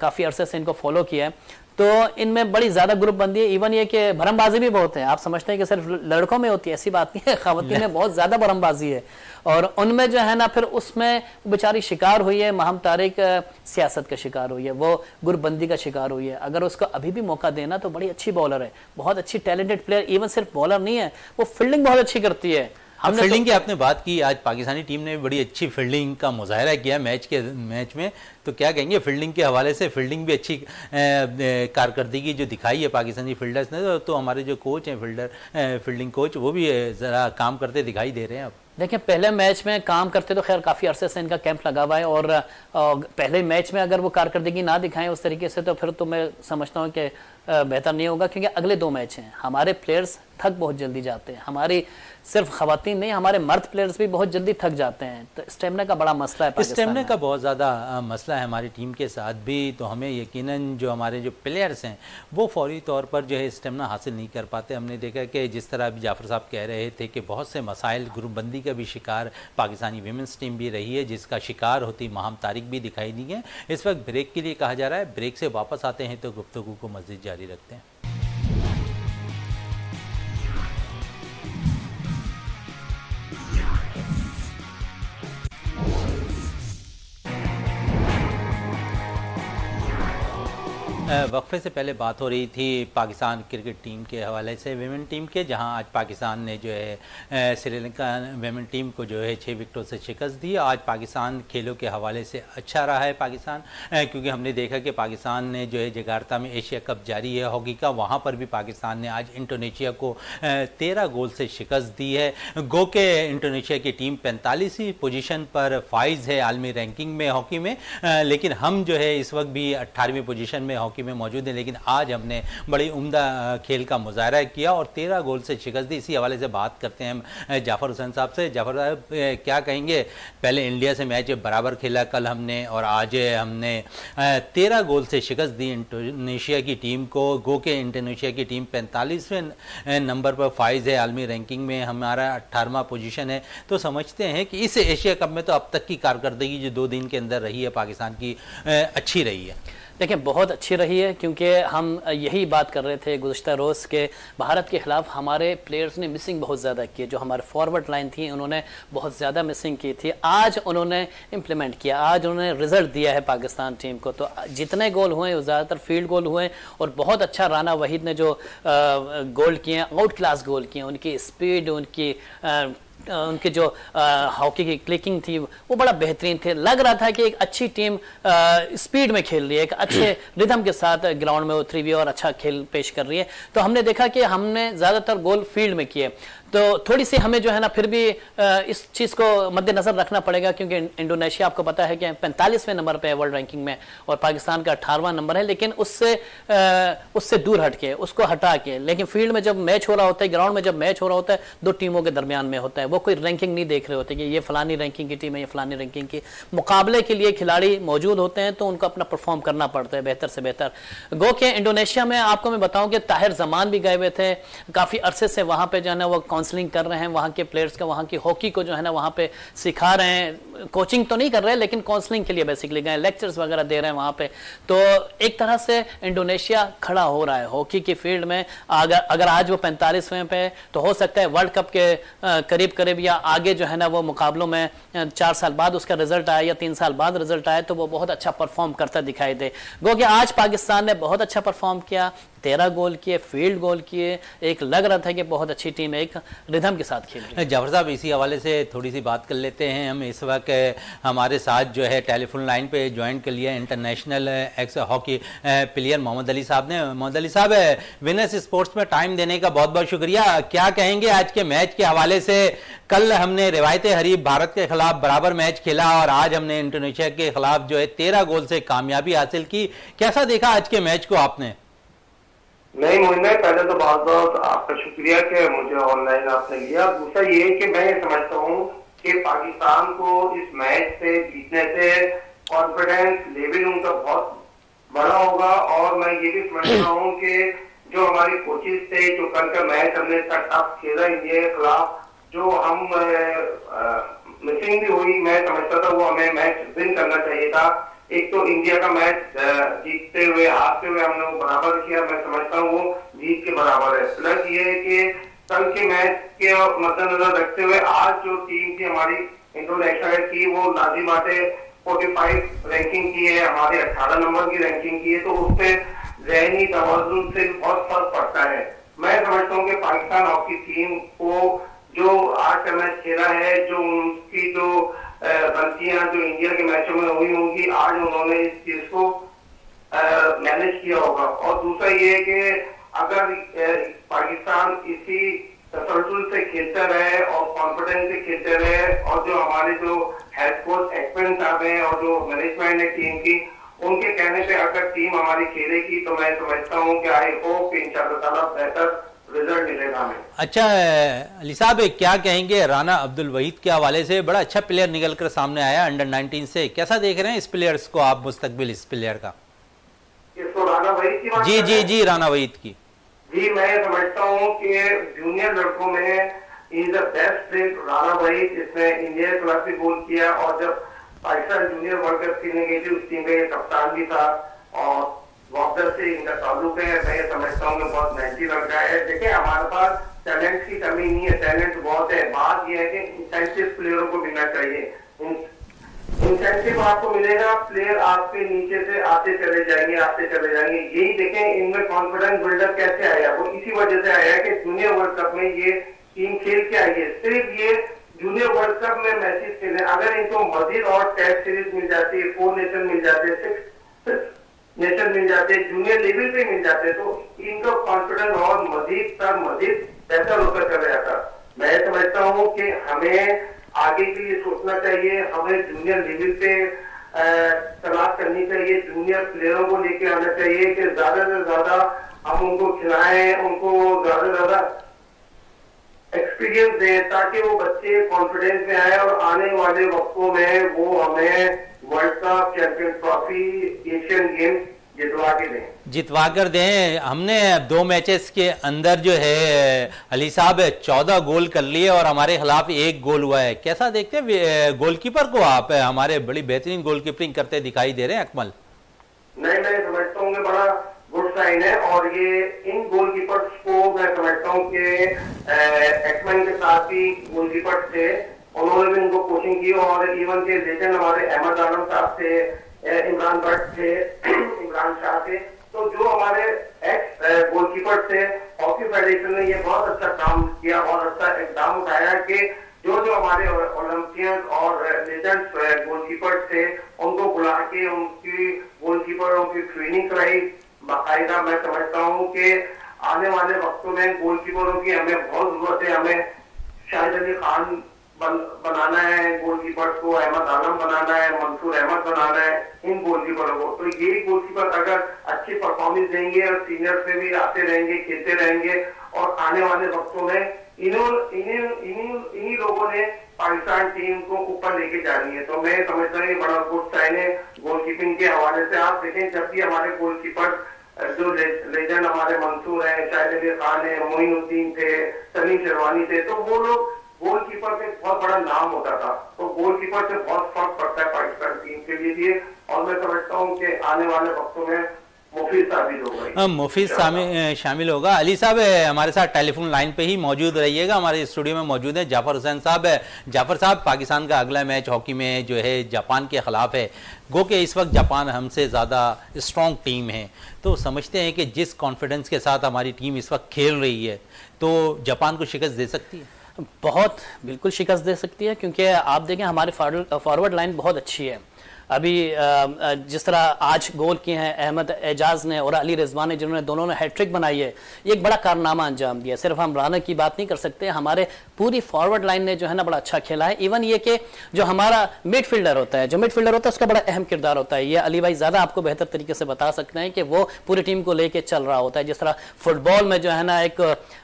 काफ़ी अरसे से इनको फॉलो किया है। तो इनमें बड़ी ज़्यादा ग्रुप बंदी है। इवन ये कि भरमबाजी भी बहुत है। आप समझते हैं कि सिर्फ़ लड़कों में होती है ऐसी बात नहीं है। खातन में बहुत ज़्यादा भरमबाजी है। और उनमें जो है ना फिर उसमें बेचारी शिकार हुई है। महम तारिक सियासत का शिकार हुई है। वो गुरबंदी का शिकार हुई है। अगर उसको अभी भी मौका देना तो बड़ी अच्छी बॉलर है। बहुत अच्छी टैलेंटेड प्लेयर इवन सिर्फ़ बॉलर नहीं है वो फील्डिंग बहुत अच्छी करती है। हमने फील्डिंग तो, की आपने बात की आज पाकिस्तानी टीम ने बड़ी अच्छी फील्डिंग का मुजाहरा किया मैच के मैच में। तो क्या कहेंगे फील्डिंग के हवाले से फील्डिंग भी अच्छी कारकर्दगी जो दिखाई है पाकिस्तानी फील्डर्स ने तो हमारे जो कोच हैं फील्डर फील्डिंग कोच वो भी ज़रा काम करते दिखाई दे रहे हैं अब। देखिए पहले मैच में काम करते तो खैर काफ़ी अरसे से इनका कैंप लगा हुआ है और पहले मैच में अगर वो कारकर्दगी ना दिखाएँ उस तरीके से तो फिर तो मैं समझता हूँ कि बेहतर नहीं होगा क्योंकि अगले दो मैच हैं। हमारे प्लेयर्स थक बहुत जल्दी जाते हैं। हमारी सिर्फ़ खातन नहीं हमारे मर्द प्लेयर्स भी बहुत जल्दी थक जाते हैं। तो स्टेमिना का बड़ा मसला है स्टेमिना का बहुत ज़्यादा मसला है हमारी टीम के साथ भी। तो हमें यकीनन जो हमारे जो प्लेयर्स हैं वो फौरी तौर पर जो है स्टेमिना हासिल नहीं कर पाते। हमने देखा कि जिस तरह अभी जाफ़र साहब कह रहे थे कि बहुत से मसाइल ग्रुपबंदी का भी शिकार पाकिस्तानी वीमेंस टीम भी रही है जिसका शिकार होती महाम तारीख भी दिखाई दी है। इस वक्त ब्रेक के लिए कहा जा रहा है। ब्रेक से वापस आते हैं तो गुफ्तु को मस्जिद जारी रखते हैं। वक्फे से पहले बात हो रही थी पाकिस्तान क्रिकेट टीम के हवाले से वेमेन टीम के, जहाँ आज पाकिस्तान ने जो है श्रीलंका वेमेन टीम को जो है छः विकटों से शिकस्त दी। आज पाकिस्तान खेलों के हवाले से अच्छा रहा है पाकिस्तान क्योंकि हमने देखा कि पाकिस्तान ने जो है जगारता में एशिया कप जारी है, हॉकी का। वहाँ पर भी पाकिस्तान ने आज इंडोनेशिया को तेरह गोल से शिकस्त दी है। गो के इंडोनेशिया की टीम पैंतालीसवीं पोजिशन पर फाइज है आलमी रैंकिंग में हॉकी में लेकिन हम जो है इस वक्त भी अट्ठारहवीं पोजिशन में हॉकी में मौजूद हैं, लेकिन आज हमने बड़ी उम्दा खेल का मुजाहरा किया और तेरह गोल से शिकस्त दी इसी हवाले से बात करते हैं हम जाफ़र हुसैन साहब से। जाफ़र साहब क्या कहेंगे? पहले इंडिया से मैच बराबर खेला कल हमने और आज हमने तेरह गोल से शिकस्त दी इंडोनेशिया की टीम को गो के इंडोनेशिया की टीम पैंतालीसवें नंबर पर फाइज है आलमी रैंकिंग में। हमारा अट्ठारहवा पोजीशन है। तो समझते हैं कि इस एशिया कप में तो अब तक की कारकर्दगी जो दो दिन के अंदर रही है, पाकिस्तान की अच्छी रही है। देखिए, बहुत अच्छी रही है, क्योंकि हम यही बात कर रहे थे गुजशत रोज़ के, भारत के ख़िलाफ़ हमारे प्लेयर्स ने मिसिंग बहुत ज़्यादा की जो हमारे फॉरवर्ड लाइन थी, उन्होंने बहुत ज़्यादा मिसिंग की थी। आज उन्होंने इम्प्लीमेंट किया, आज उन्होंने रिज़ल्ट दिया है पाकिस्तान टीम को। तो जितने गोल हुए ज़्यादातर फ़ील्ड गोल हुए, और बहुत अच्छा राना वहीद ने जो गोल किए आउट क्लास गोल किए, उनकी स्पीड उनकी उनके जो हॉकी की क्लिकिंग थी वो बड़ा बेहतरीन थे। लग रहा था कि एक अच्छी टीम स्पीड में खेल रही है एक अच्छे रिदम के साथ ग्राउंड में उतरी हुई और अच्छा खेल पेश कर रही है। तो हमने देखा कि हमने ज़्यादातर गोल फ़ील्ड में किए। तो थोड़ी सी हमें जो है ना फिर भी इस चीज़ को मद्देनजर रखना पड़ेगा क्योंकि इंडोनेशिया आपको पता है कि पैंतालीसवें नंबर पे है वर्ल्ड रैंकिंग में और पाकिस्तान का अठारहवां नंबर है, लेकिन उससे उससे दूर हट के उसको हटा के, लेकिन फ़ील्ड में जब मैच हो रहा होता है ग्राउंड में जब मैच हो रहा होता है, दो टीमों के दरमियान में होता है। वो कोई रैंकिंग नहीं देख रहे होते कि ये फलानी रैंकिंग की टीम है, ये फलानी रैंकिंग की। मुकाबले के लिए खिलाड़ी मौजूद होते हैं तो उनको अपना परफॉर्म करना पड़ता है बेहतर से बेहतर। गो के, इंडोनेशिया में आपको मैं बताऊँ कि ताहिर जमान भी गए हुए थे, काफ़ी अरसे से वहाँ पे जो है वो काउंसलिंग कर रहे हैं, वहाँ के प्लेयर्स का, वहाँ की हॉकी को जो है ना, वहाँ पे सिखा रहे हैं। कोचिंग तो नहीं कर रहे, लेकिन काउंसलिंग के लिए बेसिकली गए लेक्चर्स वगैरह दे रहे हैं वहाँ पे। तो एक तरह से इंडोनेशिया खड़ा हो रहा है। हॉकी की फ़ील्ड में अगर अगर आज वो पैंतालीसवें पे तो हो सकता है वर्ल्ड कप के करीब करीब या आगे जो है ना, वो मुकाबलों में चार साल बाद उसका रिज़ल्ट आया या तीन साल बाद रिज़ल्ट आया तो वो बहुत अच्छा परफॉर्म करता दिखाई दे। गो कि आज पाकिस्तान ने बहुत अच्छा परफॉर्म किया। तेरह गोल किए, फ़ील्ड गोल किए, एक लग रहा था कि बहुत अच्छी टीम एक रिधम के साथ खेल जाफ़र साहब, इसी हवाले से थोड़ी सी बात कर लेते हैं। हम इस वक्त, हमारे साथ जो है टेलीफोन लाइन पे ज्वाइन कर लिया international, ex hockey player Mohammad Ali साहब ने। मोहम्मद अली साहब, विनर्स स्पोर्ट्स में टाइम देने का बहुत बहुत शुक्रिया। क्या कहेंगे आज के मैच के हवाले से? कल हमने रिवायत हरीब भारत के खिलाफ बराबर मैच खेला और आज हमने इंडोनेशिया के खिलाफ जो है तेरह गोल से कामयाबी हासिल की। कैसा देखा आज के मैच को आपने? नहीं मुन्ना पहले तो बहुत बहुत आपका शुक्रिया कि मुझे ऑनलाइन आपने लिया। दूसरा ये कि मैं ये समझता हूँ कि पाकिस्तान को इस मैच से जीतने से कॉन्फिडेंस लेवल उनका बहुत बड़ा होगा और मैं ये भी समझता हूँ कि जो हमारी कोचिज थे जो कल का मैच हमने इतना टफ खेला इंडिया के खिलाफ जो हम मिसिंग भी हुई मैं समझता था वो हमें मैच विन करना चाहिए था। एक तो इंडिया का मैच जीतते हुए, हारते हुए हमने वो बराबर किया, मैं समझता हूँ वो जीत के बराबर है। प्लस ये है कि कल के मैच के मद्देनजर रखते हुए आज जो टीम थी हमारी इंडोनेशिया की, वो लाजिम आते फोर्टी फाइव रैंकिंग की है, हमारे अठारह नंबर की रैंकिंग की है तो उससे जहनी तवजुन से बहुत फ़र्क पड़ता है। मैं समझता हूँ कि पाकिस्तान हॉकी टीम को जो आज का मैच खेला है, जो उनकी जो गलतियाँ जो इंडिया के मैचों में हुई होंगी। आज उन्होंने इस चीज़ को मैनेज किया होगा। और दूसरा ये है कि अगर पाकिस्तान इसी तसलसल से खेलते रहे और कॉन्फिडेंस से खेलते रहे और जो हमारे जो हेड कोच एक्सपेंस आ गए और जो मैनेजमेंट है टीम की, उनके कहने पे अगर टीम हमारी खेलेगी तो मैं समझता हूँ कि आई होप इंशाल्लाह बेहतर रिज़ल्ट मिलेगा हमें। अच्छा अली साहब क्या कहेंगे? राना अब्दुल वहीद के हवाले से बड़ा अच्छा प्लेयर निकल कर सामने आया अंडर 19 से। कैसा देख रहे हैं इस प्लेयर्स को आप मुस्तकबिल इस प्लेयर का? इसको राना वहीद की जी जी जी राना वहीद की। जी मैं समझता हूँ कि जूनियर लड़कों में is the best player Rana भाई इसने इंडिया क्लास भी गोल किया और जब पाकिस्तान जूनियर वर्ल्ड कप खेलने गई थी उस टीम का ये कप्तान भी था और वॉकर से इनका ताल्लुक है, मैं समझता हूँ कि बहुत मेहनती लड़का है। देखिए, हमारे पास टैलेंट की कमी नहीं है टैलेंट बहुत है। बात यह है कि इंसेंटिव प्लेयरों को मिलना चाहिए। इंसेंटिव आपको मिलेगा प्लेयर आपके नीचे से आते चले जाएँगे, आते चले जाएँगे। यही देखें, इनमें कॉन्फिडेंस बिल्डअप कैसे आया? वो इसी वजह से आया कि जूनियर वर्ल्ड कप में ये टीम खेल के आई है। सिर्फ़ ये जूनियर वर्ल्ड कप में मैचेस खेले। अगर इनको मजीद और टेस्ट सीरीज़ मिल जाती है फोर नेशन मिल जाते सिक्स नेशन मिल जाते, जूनियर लेवल पे मिल जाते तो इनका कॉन्फिडेंस और मजीद तक मजीद बेहतर होकर चला जाता। मैं समझता हूँ कि हमें आगे के लिए सोचना चाहिए, हमें जूनियर लेवल पे तलाश करनी चाहिए, जूनियर प्लेयरों को लेके आना चाहिए कि ज़्यादा से ज़्यादा हम उनको खिलाएँ, उनको ज़्यादा से ज़्यादा एक्सपीरियंस दें, ताकि वो बच्चे कॉन्फिडेंस में आए और आने वाले वक्तों में वो हमें world cup champion trophy Asian games जितवा के दें। जितवा कर दें हमने दो मैचेस के अंदर जो है अली साहब चौदह गोल कर लिए और हमारे खिलाफ एक गोल हुआ है। कैसा देखते हैं गोलकीपर को आप हमारे बड़ी बेहतरीन गोलकीपिंग करते दिखाई दे रहे हैं अकमल? नहीं मैं समझता हूँ कि बड़ा गुड साइन है और ये इन गोलकीपर्स को मैं समझता हूँ कि एक्समैन के साथ भी गोलकीपर थे। उन्होंने भी उनको कोचिंग की और इवन के लेजेंड हमारे अहमद आलम साहब थे इमरान भट्ट थे इमरान शाह थे तो जो हमारे एक्स गोलकीपर थे हॉकी फेडरेशन ने ये बहुत अच्छा काम किया, बहुत अच्छा एग्ज़ाम उठाया कि जो जो हमारे ओलंपियन और लेजेंड गोलकीपर थे, उनको बुला के उनकी गोलकीपरों की ट्रेनिंग कराई। बाकायदा मैं समझता हूँ कि आने वाले वक्तों में गोलकीपरों की हमें बहुत ज़रूरत है। हमें शाहिद अली खान बन, बनाना है गोलकीपर को अहमद आलम बनाना है मंसूर अहमद बनाना है इन गोलकीपरों को। तो ये गोलकीपर अगर अच्छी परफॉर्मेंस देंगे और सीनियर से भी आते रहेंगे खेलते रहेंगे और आने वाले वक्तों में इन्हों इन्हीं इन्हीं इन्हीं लोगों ने पाकिस्तान टीम को ऊपर लेके जानी है। तो मैं समझता हूँ ये बड़ा गुड साइन है गोलकीपिंग के हवाले से। आप देखें जब भी हमारे गोलकीपर जो लेजेंड हमारे मंसूर है शाहिद अली खान है मोइनुद्दीन थे सलीम शेरवानी थे तो वो लोग गोलकीपर पे बहुत बड़ा नाम होता था। तो गोलकीपर से बहुत फ़र्क पड़ता है पाकिस्तान टीम के लिए और मैं समझता हूँ कि आने वाले वक्तों में मुफीद शामिल शामिल होगा। अली साहब हमारे साथ टेलीफोन लाइन पे ही मौजूद रहिएगा। हमारे स्टूडियो में मौजूद है जाफ़र हुसैन साहब। जाफ़र साहब पाकिस्तान का अगला मैच हॉकी में जो है जापान के खिलाफ है। गो के इस वक्त जापान हमसे ज़्यादा स्ट्रॉन्ग टीम है। तो समझते हैं कि जिस कॉन्फिडेंस के साथ हमारी टीम इस वक्त खेल रही है तो जापान को शिकस्त दे सकती है? बहुत बिल्कुल शिकस्त दे सकती है, क्योंकि आप देखें हमारे फॉरवर्ड लाइन बहुत अच्छी है। अभी जिस तरह आज गोल किए हैं अहमद एजाज ने और अली रिजवान ने, जिन्होंने दोनों ने हैट्रिक बनाई है, ये एक बड़ा कारनामा अंजाम दिया। सिर्फ़ हम राना की बात नहीं कर सकते, हमारे पूरी फॉरवर्ड लाइन ने जो है ना बड़ा अच्छा खेला है। इवन ये कि जो हमारा मिडफील्डर होता है, जो मिडफील्डर होता है, उसका बड़ा अहम किरदार होता है। ये अली भाई ज़्यादा आपको बेहतर तरीके से बता सकते हैं कि वो पूरी टीम को लेकर चल रहा होता है। जिस तरह फुटबॉल में जो है ना एक,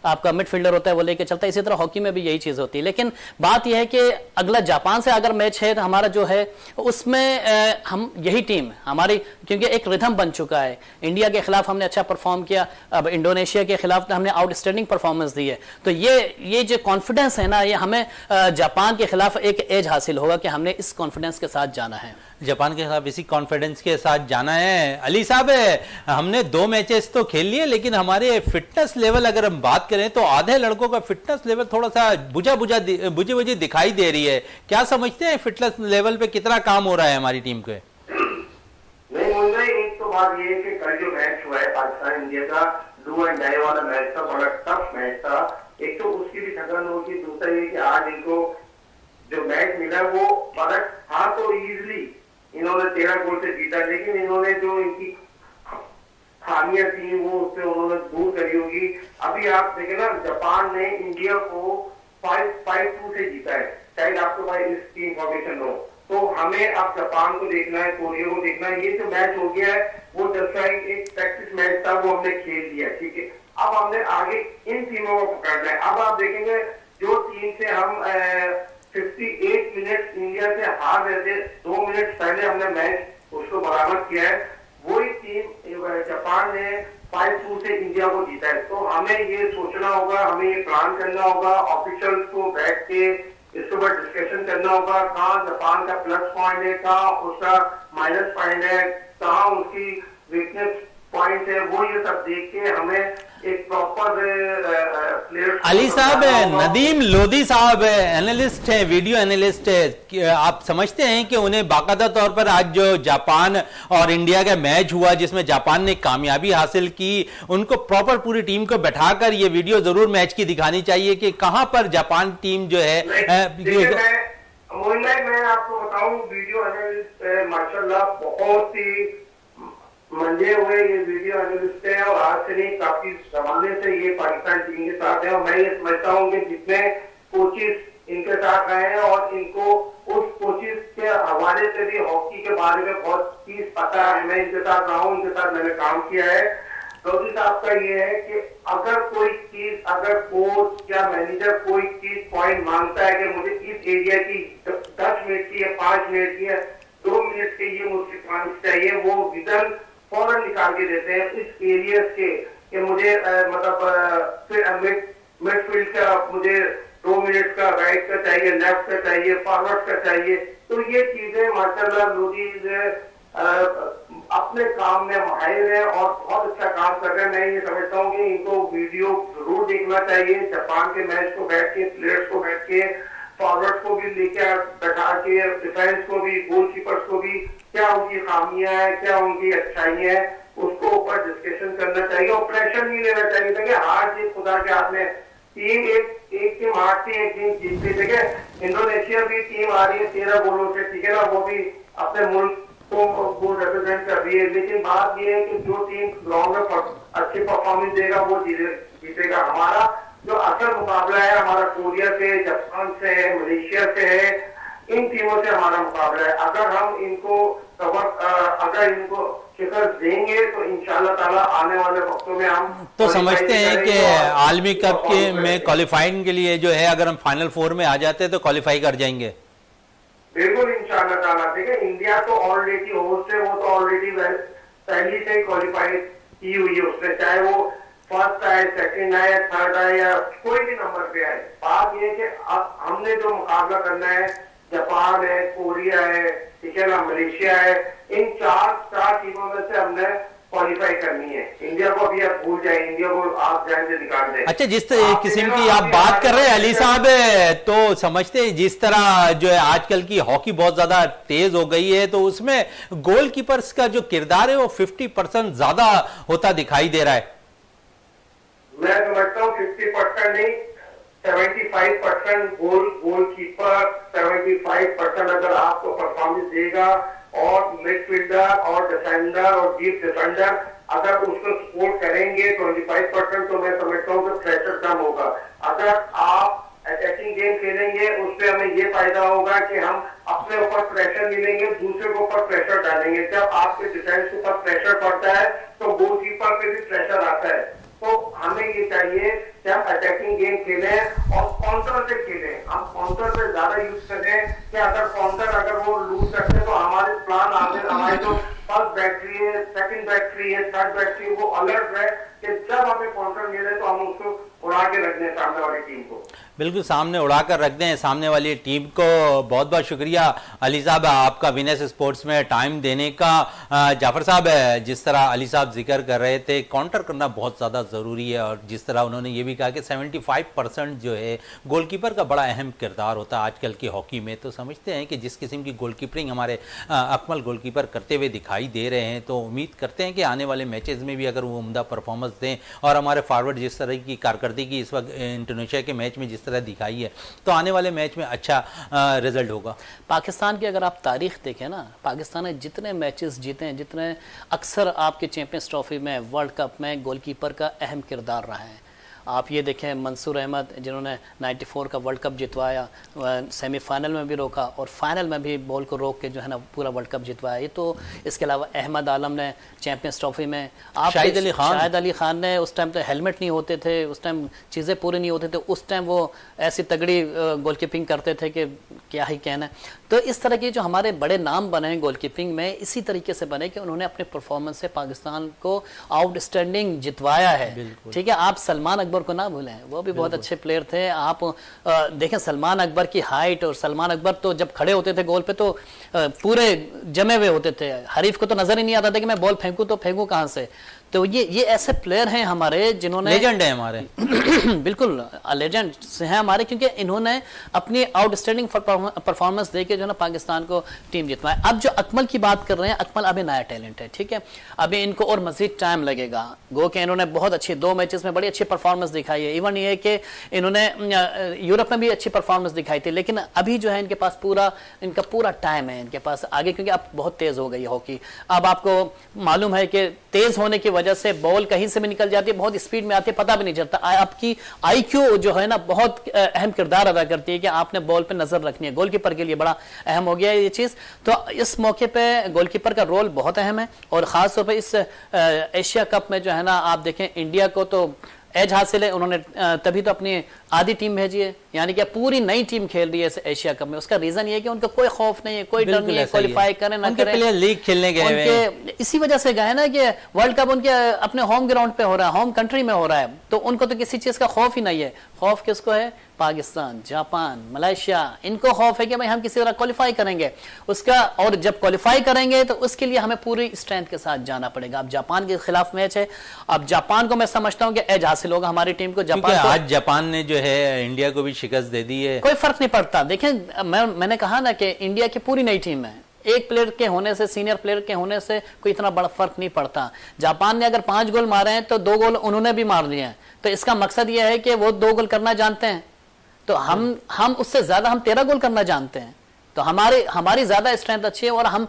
आपका मिडफील्डर होता है, वो लेके चलता है। इसी तरह हॉकी में भी यही चीज़ होती है। लेकिन बात यह है कि अगला जापान से अगर मैच है तो हमारा जो है, उसमें हम, यही टीम हमारी, क्योंकि एक रिथम बन चुका है। इंडिया के खिलाफ हमने अच्छा परफॉर्म किया। अब इंडोनेशिया के खिलाफ हमने आउटस्टैंडिंग परफॉर्मेंस दी है। तो ये ये जो कॉन्फिडेंस है ना, ये हमें जापान के खिलाफ एक एज हासिल होगा कि हमने इस कॉन्फिडेंस के साथ जाना है। जापान के खिलाफ इसी कॉन्फिडेंस के साथ जाना है। अली साहब हमने दो मैचेस तो खेल लिए, लेकिन हमारे फिटनेस लेवल अगर हम बात करें तो आधे लड़कों का फिटनेस लेवल थोड़ा सा बुझा बुझा बुझी बुझी दिखाई दे रही है। क्या समझते हैं फिटनेस लेवल पे कितना काम हो रहा है हमारी टीम के तो बात ये है कि कल जो मैच हुआ है पाकिस्तान इंडिया का डू एंड डाई वाला मैच था, बड़ा टफ मैच था। एक तो उसकी भी थकान होगी दूसरा ये कि आज इनको जो मैच मिला वो बड़ा था तो इजिली इन्होंने तेरह गोल से जीता, लेकिन इन्होंने जो इनकी खामियाँ थी, वो उससे उन्होंने दूर करी होगी। अभी आप देखें ना, जापान ने इंडिया को फाइव फाइव टू से जीता है। शायद आपको भाई इसकी इंफॉर्मेशन हो तो हमें अब जापान को देखना है, कोरिया को देखना है। ये जो मैच हो गया है, वो जस्ट एक प्रैक्टिस मैच था, वो हमने खेल लिया, ठीक है? अब हमने आगे इन टीमों को पकड़ना है। अब आप देखेंगे, जो टीम से हम फिफ्टी एट मिनट इंडिया से हार रहे थे। दो मिनट पहले हमने मैच उसको बराबर किया है। वही टीम जापान ने फाइव टू से इंडिया को जीता है। तो हमें ये सोचना होगा, हमें ये प्लान करना होगा ऑफिशियल्स को बैठ के इसके ऊपर डिस्कशन करना होगा, कहाँ जापान का प्लस पॉइंट है, कहाँ उसका माइनस पॉइंट है, कहाँ उसकी वीकनेस पॉइंट है वो ये सब देख के हमें एक प्रॉपर अली साहब है नदीम लोधी साहब है एनालिस्ट है वीडियो एनालिस्ट है। आप समझते हैं कि उन्हें बाकायदा तौर पर आज जो जापान और इंडिया का मैच हुआ जिसमें जापान ने कामयाबी हासिल की उनको प्रॉपर पूरी टीम को बैठाकर ये वीडियो ज़रूर मैच की दिखानी चाहिए कि कहाँ पर जापान टीम जो है मैं आपको बताऊँ वीडियो एनालिस्ट माशाल्लाह बहुत ही मंजे हुए ये वीडियो एनालिस्ट है और आज से नहीं, काफ़ी जमाने से ये पाकिस्तान टीम के साथ है और मैं ये समझता हूँ कि जितने कोचिज इनके साथ रहे हैं और इनको उस कोचिज के हवाले से भी हॉकी के बारे में बहुत चीज़ पता है। मैं इनके साथ रहा हूँ, इनके साथ मैंने काम किया है। चौधरी साहब का ये है कि अगर कोई चीज़, अगर कोच या मैनेजर कोई चीज़ पॉइंट माँगता है कि मुझे इस एरिया की दस मिनट की या पाँच मिनट की है दो मिनट के ये मुझसे चाहिए, वो विदन फ़ौरन निकाल के देते हैं इस एरिया के कि मुझे मतलब फिर मिडफील्ड का मुझे दो मिनट का राइट का चाहिए लेफ़्ट का चाहिए फॉरवर्ड का चाहिए। तो ये चीज़ें, माशाल्लाह लोधी अपने काम में माहिर है और बहुत अच्छा काम कर रहे हैं। मैं ये समझता हूँ कि इनको वीडियो ज़रूर देखना चाहिए। जापान के मैच को बैठ के प्लेयर्स को बैठ के फॉरवर्ड को भी लेके बैठा के डिफेंस को भी गोलकीपर्स को भी क्या उनकी खामियाँ हैं, क्या उनकी अच्छाई है, उसको ऊपर डिस्कशन करना चाहिए, और प्रेशर नहीं लेना चाहिए। देखिए, हार जीत खुदा के हाथ में टीम एक एक टीम हारती है, एक टीम जीतती देखिए, इंडोनेशिया भी टीम आ रही है, तेरह गोलों से, ठीक है ना? वो भी अपने मुल्क को वो रिप्रेजेंट कर रही है। लेकिन बात ये है कि जो टीम ग्राउंड में अच्छी परफॉर्मेंस देगा, वो जीतेगा। हमारा जो असल मुकाबला है, हमारा कोरिया से, जापान से है, मलेशिया से है इन टीमों से हमारा मुकाबला है। अगर हम इनको कवर अगर इनको शिखर देंगे तो इंशाल्लाह ताला आने वाले वक्तों में हम तो समझते हैं कि आलमी कप के में क्वालिफाइंग के लिए जो है अगर हम फाइनल फोर में आ जाते हैं तो क्वालिफाई कर जाएँगे। बिल्कुल इंशाल्लाह ताला। ठीक है इंडिया तो ऑलरेडी होस्ट है वो तो ऑलरेडी पहली से ही क्वालिफाई की हुई है उसने चाहे वो फ़र्स्ट आए सेकंड आए थर्ड आए या कोई भी नंबर पे आए। बात ये कि अब हमने जो मुकाबला करना है जापान है कोरिया है ठीक है ना मलेशिया है इन चार चार टीमों में से हमने क्वालिफाई करनी है। इंडिया को अभी आप भूल जाए इंडिया को आप से निकाल दें। अच्छा जिस किस्म की आप बात कर रहे हैं अली साहब तो समझते हैं जिस तरह जो है आजकल की हॉकी बहुत ज़्यादा तेज हो गई है तो उसमें गोलकीपर्स का जो किरदार है वो 50 परसेंट ज़्यादा होता दिखाई दे रहा है। मैं समझता हूँ फिफ्टी परसेंट नहीं 75 percent goal goalkeeper 75 percent अगर आपको परफॉर्मेंस देगा, और मिडफील्डर और डिफेंडर और डीप डिफेंडर अगर उसको सपोर्ट करेंगे 25 परसेंट तो मैं समझता हूँ कि प्रेशर कम होगा। अगर आप अटैकिंग गेम खेलेंगे, उससे हमें ये फ़ायदा होगा कि हम अपने ऊपर प्रेशर मिलेंगे, दूसरे के ऊपर प्रेशर डालेंगे। जब आपके डिफेंस के ऊपर प्रेशर पड़ता है तो गोल कीपर पे भी प्रेशर आता है। तो हमें ये चाहिए कि हम अटैकिंग गेम खेलें और काउंटर से खेलें। हम काउंटर से ज़्यादा यूज़ करें कि अगर काउंटर अगर वो लूज करते तो हमारे प्लान आगे, हमारे जो फ़र्स्ट बैटरी है सेकंड बैटरी है थर्ड बैटरी वो अलर्ट रहे कि जब हमें काउंटर मिले तो हम उसको उड़ा के रख दें सामने वाली टीम को। बिल्कुल सामने उड़ाकर रख दें। सामने वाली टीम को बहुत बहुत शुक्रिया। अली साहब, आपका विनेस स्पोर्ट्स में टाइम देने का जाफ़र साहब जिस तरह अली साहब ज़िक्र कर रहे थे, काउंटर करना बहुत ज़्यादा ज़रूरी है और जिस तरह उन्होंने ये भी कहा कि 75 परसेंट जो है, गोलकीपर का बड़ा अहम किरदार होता है आजकल की हॉकी में। तो समझते हैं कि जिस किस्म की गोलकीपरिंग हमारे अकमल गोलकीपर करते हुए दिखाई दे रहे हैं तो उम्मीद करते हैं कि आने वाले मैचेज़ में भी अगर वो उमदा परफॉर्मेंस दें और हमारे फॉरवर्ड जिस तरह की कारकर्दगी इस वक्त इंडोनेशिया के मैच में जिस तरह दिखाई है। तो आने वाले मैच में अच्छा रिज़ल्ट होगा। पाकिस्तान की अगर आप तारीख देखें ना, पाकिस्तान ने जितने मैचेस जीते हैं, जितने अक्सर आपके चैंपियंस ट्रॉफी में वर्ल्ड कप में गोलकीपर का अहम किरदार रहा है। आप ये देखें मंसूर अहमद जिन्होंने 94 का वर्ल्ड कप जितवाया सेमीफाइनल में भी रोका और फाइनल में भी बॉल को रोक के जो है ना पूरा वर्ल्ड कप जितवाया। ये तो इसके अलावा अहमद आलम ने चैंपियंस ट्रॉफी में आप शाहिद अली खान। शाहिद अली खान ने उस टाइम तो हेलमेट नहीं होते थे उस टाइम चीज़ें पूरी नहीं होते थे उस टाइम वो ऐसी तगड़ी गोलकीपिंग करते थे कि क्या ही कहना तो इस तरह के जो हमारे बड़े नाम बने हैं गोलकीपिंग में इसी तरीके से बने कि उन्होंने अपने परफॉर्मेंस से पाकिस्तान को आउटस्टैंडिंग जितवाया है। ठीक है आप सलमान अकबर को ना भूलें वो भी बहुत अच्छे प्लेयर थे। आप देखें सलमान अकबर की हाइट और सलमान अकबर तो जब खड़े होते थे गोल पे तो पूरे जमे हुए होते थे। हरीफ को तो नज़र ही नहीं आता था कि मैं बॉल फेंकू तो फेंकू कहाँ से? तो ये ये ऐसे प्लेयर हैं हमारे जिन्होंने लेजेंड है हमारे। बिल्कुल लेजेंड हैं हमारे क्योंकि इन्होंने अपनी आउटस्टैंडिंग परफॉर्मेंस देके जो ना पाकिस्तान को टीम जितवाया। अब जो अकमल की बात कर रहे हैं अकमल अभी नया टैलेंट है ठीक है? अभी इनको और मजीद टाइम लगेगा। गो के इन्होंने बहुत अच्छी दो मैचेस में बड़ी अच्छी परफॉर्मेंस दिखाई है। इवन ये कि इन्होंने यूरोप में भी अच्छी परफॉर्मेंस दिखाई थी लेकिन अभी जो है इनके पास पूरा इनका पूरा टाइम है इनके पास आगे क्योंकि अब बहुत तेज हो गई हॉकी अब आपको मालूम है कि तेज होने की वजह से बॉल कहीं से भी निकल जाती है, बहुत स्पीड में आती है, पता भी नहीं चलता। आपकी आईक्यू जो है ना, बहुत अहम किरदार अदा करती है कि आपने बॉल पर नज़र रखनी है। गोलकीपर के लिए बड़ा अहम हो गया है ये चीज़। तो इस मौके पर गोलकीपर का रोल बहुत अहम है और खासतौर पर इस एशिया कप में जो है ना, आप देखें इंडिया को तो एज हासिल है उन्होंने तभी तो अपनी आधी टीम भेजी है। यानी कि पूरी नई टीम खेल रही है एशिया कप में। उसका रीजन ये है कि उनका कोई खौफ नहीं है कोई डर नहीं है क्वालिफाई करें ना करें। लीग खेलने के उनके इसी वजह से गए ना कि वर्ल्ड कप उनके अपने होम ग्राउंड पे हो रहा है होम कंट्री में हो रहा है। तो उनको तो किसी चीज़ का खौफ ही नहीं है। खौफ किसको है? पाकिस्तान जापान मलेशिया इनको खौफ है कि भाई हम किसी तरह क्वालिफाई करेंगे। उसका और जब क्वालिफाई करेंगे तो उसके लिए हमें पूरी स्ट्रेंथ के साथ जाना पड़ेगा। अब जापान के खिलाफ मैच है। अब जापान को मैं समझता हूँ कि एज हासिल होगा हमारी टीम को। जापान आज जापान ने जो है इंडिया को भी शिकस्त दे दी है। कोई फ़र्क नहीं पड़ता। देखें मैं मैंने कहा ना कि इंडिया की पूरी नई टीम है। एक प्लेयर के होने से सीनियर प्लेयर के होने से कोई इतना बड़ा फ़र्क नहीं पड़ता। जापान ने अगर पाँच गोल मारे हैं तो दो गोल उन्होंने भी मार दिए हैं। तो इसका मकसद यह है कि वो दो गोल करना जानते हैं। तो हम हम उससे ज़्यादा हम तेरह गोल करना जानते हैं। तो हमारे, हमारी ज़्यादा स्ट्रेंथ अच्छी है और हम,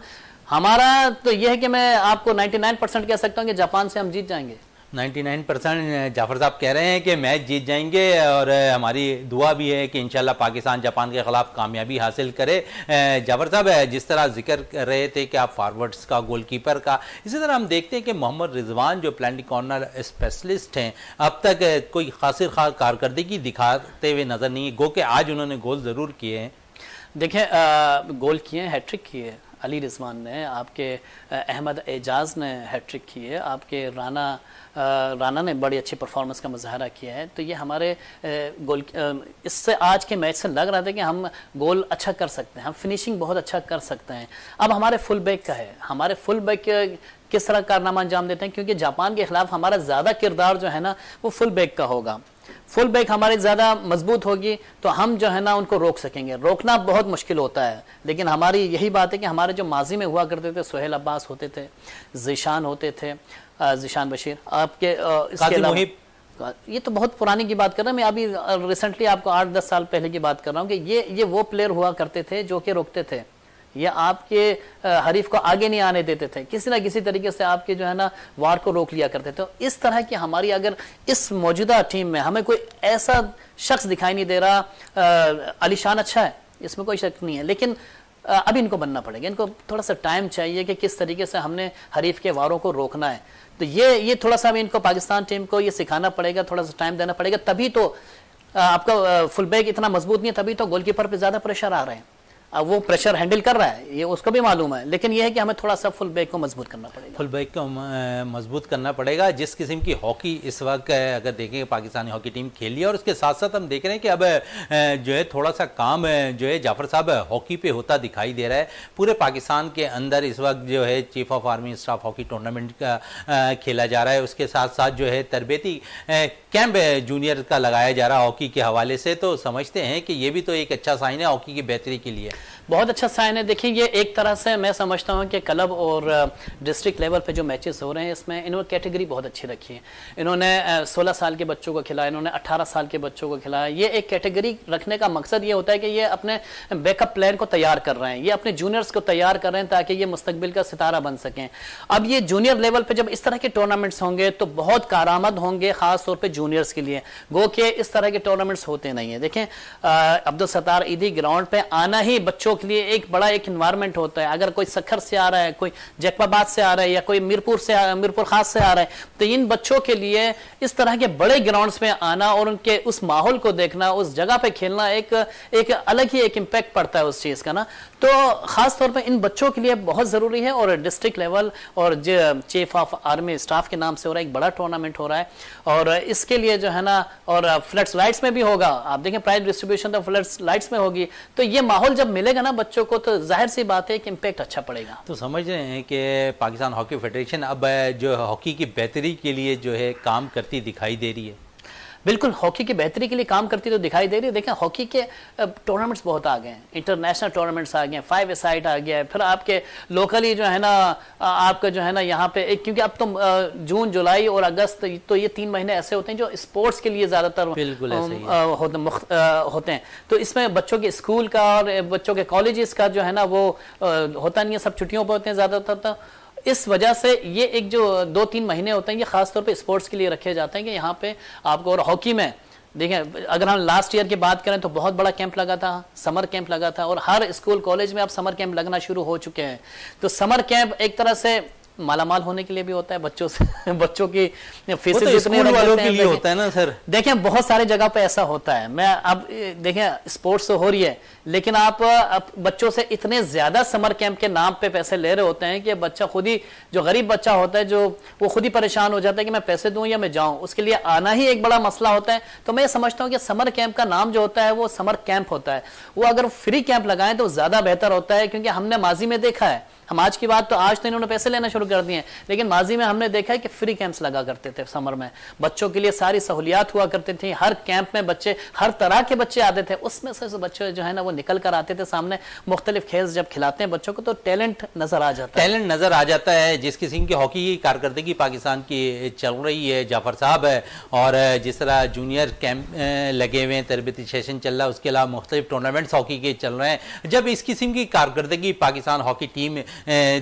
हमारा तो यह है कि मैं आपको 99 परसेंट कह सकता हूँ कि जापान से हम जीत जाएँगे। 99 परसेंट जाफ़र साहब कह रहे हैं कि मैच जीत जाएँगे और हमारी दुआ भी है कि इंशाल्लाह पाकिस्तान जापान के खिलाफ कामयाबी हासिल करे। जाफ़र साहब जिस तरह ज़िक्र कर रहे थे कि आप फॉरवर्ड्स का, गोलकीपर का, इसी तरह हम देखते हैं कि मोहम्मद रिजवान, जो प्लानिंग कॉर्नर स्पेशलिस्ट हैं, अब तक कोई खासिर खा कारकर्दगी दिखाते हुए नज़र नहीं है। गो के आज उन्होंने गोल ज़रूर किए हैं। देखें गोल किए हैं, हैट्रिक किए अली रिजवान ने, आपके अहमद एजाज ने हैट्रिक है। आपके राना राना ने बड़ी अच्छी परफॉर्मेंस का मुजाहरा किया है। तो ये हमारे गोल इससे आज के मैच से लग रहा था कि हम गोल अच्छा कर सकते हैं, हम फिनिशिंग बहुत अच्छा कर सकते हैं। अब हमारे फुल बैक का है। हमारे फुल बैक किस तरह कारनामा अंजाम देते हैं? क्योंकि जापान के खिलाफ हमारा ज़्यादा किरदार जो है ना, वो फुल बैक का होगा। फुल बैक हमारी ज़्यादा मज़बूत होगी तो हम जो है ना उनको रोक सकेंगे। रोकना बहुत मुश्किल होता है लेकिन हमारी यही बात है कि हमारे जो माजी में हुआ करते थे सोहेल अब्बास होते थे जीशान होते थे जिशान बशीर आपके इसके ये तो बहुत पुरानी की बात कर रहा हूँ मैं अभी रिसेंटली आपको आठ दस साल पहले की बात कर रहा हूँ कि ये ये वो प्लेयर हुआ करते थे जो कि रोकते थे। ये आपके हरीफ को आगे नहीं आने देते थे, किसी ना किसी तरीके से आपके जो है ना वार को रोक लिया करते थे। तो इस तरह की हमारी अगर इस मौजूदा टीम में हमें कोई ऐसा शख्स दिखाई नहीं दे रहा अलीशान अच्छा है, इसमें कोई शक नहीं है, लेकिन अब इनको बनना पड़ेगा। इनको थोड़ा सा टाइम चाहिए कि किस तरीके से हमने हरीफ के वारों को रोकना है। तो ये ये थोड़ा सा इनको पाकिस्तान टीम को ये सिखाना पड़ेगा, थोड़ा सा टाइम देना पड़ेगा। तभी तो आपका फुल बैक इतना मज़बूत नहीं है, तभी तो गोलकीपर पे ज़्यादा प्रेशर आ रहे हैं। वो प्रेशर हैंडल कर रहा है, ये उसको भी मालूम है, लेकिन ये है कि हमें थोड़ा सा फुल बैक को मज़बूत करना पड़ेगा। फुल बैक को मज़बूत करना पड़ेगा। जिस किस्म की हॉकी इस वक्त अगर देखें, पाकिस्तानी हॉकी टीम खेली है, और उसके साथ साथ हम देख रहे हैं कि अब जो है थोड़ा सा काम जो है जाफ़र साहब हॉकी पे होता दिखाई दे रहा है। पूरे पाकिस्तान के अंदर इस वक्त जो है chief of army staff hockey tournament का खेला जा रहा है। उसके साथ साथ जो है तरबेती कैंप जूनियर का लगाया जा रहा है हॉकी के हवाले से। तो समझते हैं कि ये भी तो एक अच्छा साइन है हॉकी की बेहतरी के लिए। बहुत अच्छा साइन है। देखिए, ये एक तरह से मैं समझता हूँ कि क्लब और डिस्ट्रिक्ट लेवल पे जो मैचेस हो रहे हैं, इसमें इन्होंने कैटेगरी बहुत अच्छी रखी है। इन्होंने 16 साल के बच्चों को खिलाया, इन्होंने 18 साल के बच्चों को खिलाया। ये एक कैटेगरी रखने का मकसद ये होता है कि ये अपने बैकअप प्लान को तैयार कर रहे हैं। ये अपने जूनियर्स को तैयार कर रहे हैं ताकि ये मुस्तबिल का सितारा बन सकें। अब ये जूनियर लेवल पर जब इस तरह के टूर्नामेंट्स होंगे तो बहुत कारामद होंगे खास तौर पर जूनियर्स के लिए। गो के इस तरह के टूर्नामेंट्स होते नहीं है। देखें अब्दुल सत्तार ईदी ग्राउंड पे आना ही बच्चों के लिए एक बड़ा एक इन्वायरमेंट होता है। अगर कोई सखर से आ रहा है, कोई जैकबाबाद से आ रहा है या कोई मीरपुर से मीरपुर खास से आ रहा है तो इन बच्चों के लिए इस तरह के बड़े ग्राउंड्स में आना और उनके उस माहौल को देखना, उस जगह पे खेलना एक एक अलग ही एक इम्पैक्ट पड़ता है उस चीज़ का ना। तो खास तौर पर इन बच्चों के लिए बहुत ज़रूरी है और डिस्ट्रिक्ट लेवल और चीफ ऑफ़ आर्मी स्टाफ के नाम से हो रहा है, एक बड़ा टूर्नामेंट हो रहा है। और इसके लिए जो है ना, और फ्लड्स लाइट्स में भी होगा। आप देखें प्राइज डिस्ट्रीब्यूशन तो फ्लड्स लाइट्स में होगी। तो ये माहौल जब मिलेगा ना बच्चों को तो ज़ाहिर सी बात है कि इम्पेक्ट अच्छा पड़ेगा। तो समझ रहे हैं कि पाकिस्तान हॉकी फेडरेशन अब, जो हॉकी की बेहतरी के लिए जो है, काम करती दिखाई दे रही है। बिल्कुल हॉकी की बेहतरी के लिए काम करती तो दिखाई दे रही है। देखें हॉकी के टूर्नामेंट्स बहुत आ गए हैं। इंटरनेशनल टूर्नामेंट्स आ गए हैं फाइव साइड आ गया है। फिर आपके लोकली जो है ना आपका जो है ना यहाँ पे एक क्योंकि अब तो जून जुलाई और अगस्त तो ये तीन महीने ऐसे होते हैं जो स्पोर्ट्स के लिए ज़्यादातर होते हैं। तो इसमें बच्चों के स्कूल का और बच्चों के कॉलेजेस का जो है ना वो होता नहीं है सब छुट्टियों पर होते हैं ज़्यादातर तो। इस वजह से ये एक जो दो तीन महीने होते हैं, ये खासतौर पे स्पोर्ट्स के लिए रखे जाते हैं कि यहाँ पे आपको और हॉकी में, देखें, अगर हम लास्ट ईयर की बात करें तो बहुत बड़ा कैंप लगा था, समर कैंप लगा था और हर स्कूल, कॉलेज में अब समर कैंप लगना शुरू हो चुके हैं। तो समर कैंप एक तरह से मालामाल होने के लिए भी होता है बच्चों से बच्चों की फीसेज तो इतने वालों के लिए होता है ना सर। देखें बहुत सारे जगह पे ऐसा होता है। मैं अब देखें स्पोर्ट्स तो हो रही है लेकिन आप, आप बच्चों से इतने ज़्यादा समर कैंप के नाम पे पैसे ले रहे होते हैं कि बच्चा खुद ही जो गरीब बच्चा होता है जो वो खुद ही परेशान हो जाता है कि मैं पैसे दूँ या मैं जाऊँ। उसके लिए आना ही एक बड़ा मसला होता है। तो मैं समझता हूँ कि समर कैंप का नाम जो होता है वो समर कैंप होता है। वो अगर फ्री कैंप लगाएँ तो ज़्यादा बेहतर होता है क्योंकि हमने माजी में देखा है हम आज की बात तो आज तो इन्होंने पैसे लेना शुरू कर दिए हैं। लेकिन माजी में हमने देखा है कि फ्री कैंप्स लगा करते थे समर में। बच्चों के लिए सारी सहूलियात हुआ करती थी। हर कैंप में बच्चे, हर तरह के बच्चे आते थे। उसमें से बच्चे जो है ना, वो निकल कर आते थे सामने। मुख्तलिफ़ खेल जब खिलाते हैं बच्चों को तो टैलेंट नज़र आ जाता है। टैलेंट नज़र आ जाता है। जिस किस्म की हॉकी की कारकर्दगी पाकिस्तान की चल रही है, जाफ़र साहब है। और जिस तरह जूनियर कैंप लगे हुए हैं तरबती सेशन चल रहा है, उसके अलावा मुख्तलिफ़ टूर्नामेंट्स हॉकी के चल रहे हैं। जब इस किस्म की कारकर्दगी पाकिस्तान हॉकी टीम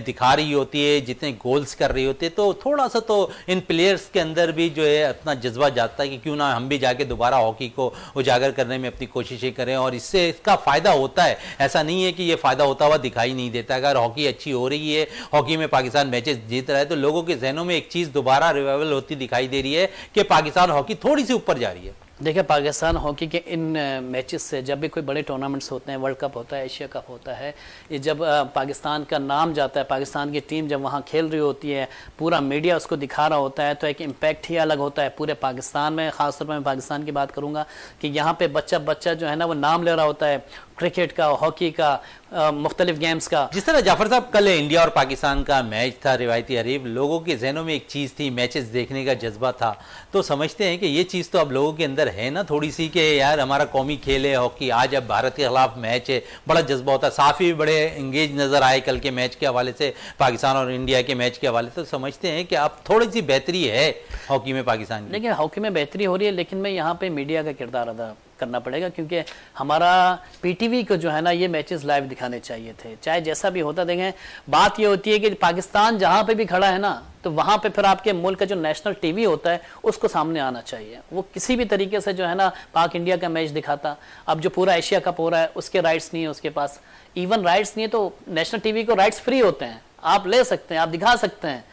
दिखा रही होती है, जितने गोल्स कर रही होती है तो थोड़ा सा तो इन प्लेयर्स के अंदर भी जो है, अपना जज्बा जाता है कि क्यों ना हम भी जाके दोबारा हॉकी को उजागर करने में अपनी कोशिशें करें और इससे इसका फ़ायदा होता है। ऐसा नहीं है कि ये फ़ायदा होता हुआ दिखाई नहीं देता। अगर हॉकी अच्छी हो रही है हॉकी में पाकिस्तान मैचेस जीत रहा है तो लोगों के जहनों में एक चीज़ दोबारा रिवाइवल होती दिखाई दे रही है कि पाकिस्तान हॉकी थोड़ी सी ऊपर जा रही है। देखिए, पाकिस्तान हॉकी के इन मैचेस से जब भी कोई बड़े टूर्नामेंट्स होते हैं वर्ल्ड कप होता है एशिया कप होता है, ये जब पाकिस्तान का नाम जाता है, पाकिस्तान की टीम जब वहाँ खेल रही होती है, पूरा मीडिया उसको दिखा रहा होता है तो एक इम्पैक्ट ही अलग होता है पूरे पाकिस्तान में। ख़ासतौर पर मैं पाकिस्तान की बात करूँगा कि यहाँ पर बच्चा बच्चा जो है ना, वो नाम ले रहा होता है क्रिकेट का हॉकी का मुख्तलिफ़ गेम्स का। जिस तरह जाफ़र साहब कल इंडिया और पाकिस्तान का मैच था रिवायती अरीब लोगों के जहनों में एक चीज़ थी मैचेस देखने का जज्बा था। तो समझते हैं कि ये चीज़ तो अब लोगों के अंदर है ना थोड़ी सी कि यार हमारा कौमी खेल है हॉकी आज अब भारत के खिलाफ मैच है बड़ा जज्बा होता है। साफी बड़े इंगेज नज़र आए कल के मैच के हवाले से पाकिस्तान और इंडिया के मैच के हवाले से। तो समझते हैं कि अब थोड़ी सी बेहतरी है हॉकी में पाकिस्तान लेकिन हॉकी में बेहतरी हो रही है लेकिन मैं यहाँ पर मीडिया का किरदार अदा करना पड़ेगा, क्योंकि हमारा पीटीवी को जो है ना, ये मैचेस लाइव दिखाने चाहिए थे। चाहे जैसा भी होता देखें, बात ये होती है कि पाकिस्तान जहाँ पे भी खड़ा है ना तो वहाँ पे फिर आपके मुल्क का जो नेशनल टीवी होता है, उसको सामने आना चाहिए। वो किसी भी तरीके से जो है ना, पाक इंडिया का मैच दिखाता। अब जो पूरा एशिया कप हो रहा है, उसके राइट्स नहीं है उसके पास। इवन राइट्स नहीं है तो नेशनल टीवी को राइट्स फ्री होते हैं। आप ले सकते हैं, आप दिखा सकते हैं।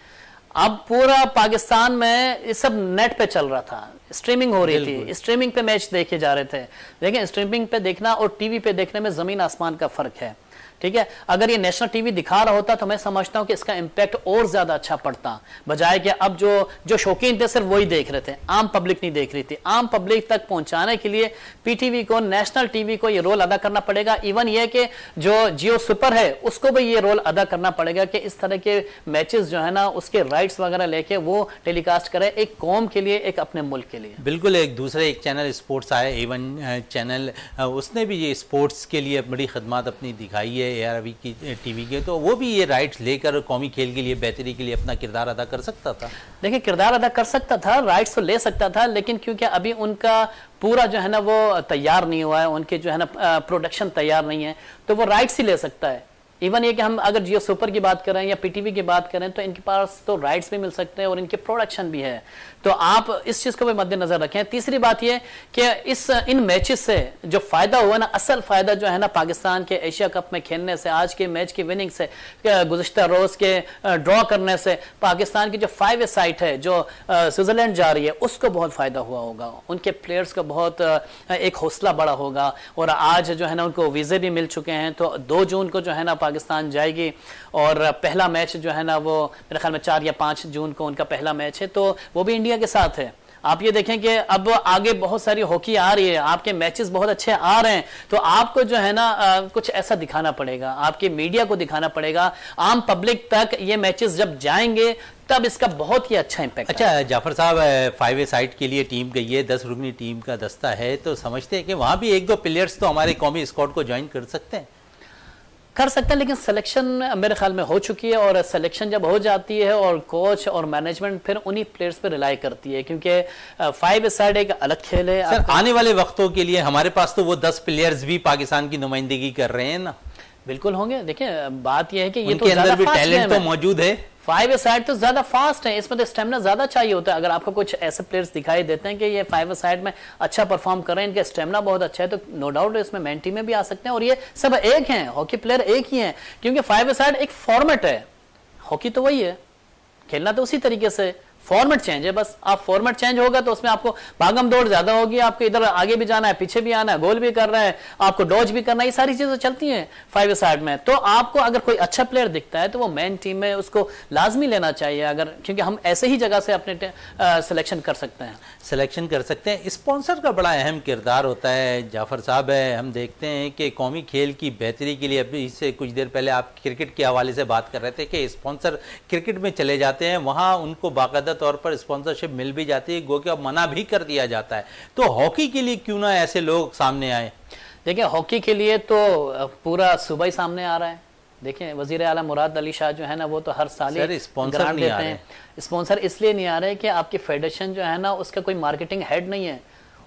अब पूरा पाकिस्तान में ये सब नेट पे चल रहा था। स्ट्रीमिंग हो रही थी। स्ट्रीमिंग पे मैच देखे जा रहे थे। लेकिन स्ट्रीमिंग पे देखना और टीवी पे देखने में ज़मीन आसमान का फ़र्क है। ठीक है? अगर ये नेशनल टीवी दिखा रहा होता तो मैं समझता हूँ कि इसका इंपैक्ट और ज़्यादा अच्छा पड़ता। बजाय कि अब जो जो शौकीन थे सिर्फ़ वही देख रहे थे, आम पब्लिक नहीं देख रही थी। आम पब्लिक तक पहुँचाने के लिए पीटीवी को नेशनल टीवी को ये रोल अदा करना पड़ेगा। इवन ये कि जो जियो सुपर है, उसको भी ये रोल अदा करना पड़ेगा कि इस तरह के मैचेस जो है ना, उसके राइट्स वगैरह लेके वो टेलीकास्ट करे एक कौम के लिए, एक अपने मुल्क के लिए। बिल्कुल, एक दूसरे, एक चैनल स्पोर्ट्स आया इवन चैनल उसने भी ये स्पोर्ट्स के लिए बड़ी खदमात अपनी दिखाई है। ए आर की टीवी के तो वो भी ये राइट्स लेकर कौमी खेल के लिए, बेहतरी के लिए अपना किरदार अदा कर सकता था? देखिए, किरदार अदा कर सकता था राइट्स तो ले सकता था, लेकिन क्योंकि अभी उनका पूरा जो है ना वो तैयार नहीं हुआ है, उनके जो है ना प्रोडक्शन तैयार नहीं है तो वो राइट्स ही ले सकता है। इवन ये कि हम अगर जियो सुपर की बात करें या पीटीवी की बात करें तो इनके पास तो राइट्स भी मिल सकते हैं और इनके प्रोडक्शन भी है। तो आप इस चीज़ को भी मद्देनजर रखें। तीसरी बात यह कि इस, इन मैचेस से जो फ़ायदा हुआ ना, असल फ़ायदा जो है ना, पाकिस्तान के एशिया कप में खेलने से, आज के मैच की विनिंग से गुजशत रोज के ड्रॉ करने से, पाकिस्तान की जो फाइव साइट है, जो स्विट्जरलैंड जा रही है, उसको बहुत फ़ायदा हुआ होगा। उनके प्लेयर्स को बहुत एक हौसला बड़ा होगा और आज जो है ना, उनको वीजे भी मिल चुके हैं। तो दो जून को जो है ना, पाकिस्तान जाएगी और पहला मैच जो है ना, वो मेरे ख्याल में चार या पाँच जून को उनका पहला मैच है। तो वो भी इंडिया के साथ है। आप ये देखें कि अब आगे बहुत सारी हॉकी आ रही है आपके मैचेस बहुत अच्छे आ रहे हैं तो आपको जो है ना आ, कुछ ऐसा दिखाना पड़ेगा आपके मीडिया को दिखाना पड़ेगा। आम पब्लिक तक ये मैचेस जब जाएँगे तब इसका बहुत ही अच्छा इंपैक्ट अच्छा जाफ़र साहब फाइव ए साइड के लिए टीम गई है दस रुकनी टीम का दस्ता है तो समझते हैं कि वहाँ भी एक दो प्लेयर्स तो हमारे कौमी स्कॉड को ज्वाइन कर सकते हैं। कर सकते हैं, लेकिन सिलेक्शन मेरे ख्याल में हो चुकी है और सिलेक्शन जब हो जाती है और कोच और मैनेजमेंट फिर उन्हीं प्लेयर्स पर रिलाई करती है, क्योंकि फाइव साइड एक अलग खेल है। सर, आने वाले वक्तों के लिए हमारे पास तो वो दस प्लेयर्स भी पाकिस्तान की नुमाइंदगी कर रहे हैं ना। बिल्कुल होंगे। देखिए बात यह है कि ये तो अंदर भी टैलेंट तो मौजूद है। फाइव साइड तो ज़्यादा फास्ट है। इसमें तो स्टेमिना ज़्यादा चाहिए होता है। अगर आपको कुछ ऐसे प्लेयर्स दिखाई देते हैं कि ये फाइव साइड में अच्छा परफॉर्म कर रहे हैं इनका स्टेमिना बहुत अच्छा है तो नो डाउट इसमें मेन टीम में भी आ सकते हैं। और ये सब एक हैं। हॉकी प्लेयर एक ही है। क्योंकि फाइव साइड एक फॉर्मेट है। हॉकी तो वही है। खेलना तो उसी तरीके से। फॉर्मेट चेंज है, बस आप फॉर्मेट चेंज होगा तो उसमें आपको भागम दौड़ ज़्यादा होगी, आपको इधर आगे भी जाना है, पीछे भी आना है, गोल भी कर रहा है, आपको डॉज भी करना है, ये सारी चीज़ें चलती हैं फाइव साइड में। तो आपको अगर कोई अच्छा प्लेयर दिखता है तो वो मेन टीम में उसको लाजमी लेना चाहिए अगर, क्योंकि हम ऐसे ही जगह से अपने सिलेक्शन कर सकते हैं। सिलेक्शन कर सकते हैं। स्पॉन्सर का बड़ा अहम किरदार होता है, जाफ़र साहब है, हम देखते हैं कि कौमी खेल की बेहतरी के लिए अभी इससे कुछ देर पहले आप क्रिकेट के हवाले से बात कर रहे थे कि स्पॉन्सर क्रिकेट में चले जाते हैं, वहाँ उनको बाकायदा तौर पर स्पॉन्सरशिप मिल भी जाती है गो के अब मना भी कर दिया जाता है। तो हॉकी के लिए क्यों ना ऐसे लोग सामने आए? देखिए हॉकी के लिए तो पूरा सुबह ही सामने आ रहा है। देखिए वज़ीर आला मुराद अली शाह जो है ना वो तो हर साल ही स्पॉन्सर नहीं देते हैं। स्पॉन्सर इसलिए नहीं आ रहे कि आपकी फेडरेशन जो है ना उसका कोई मार्केटिंग हेड नहीं है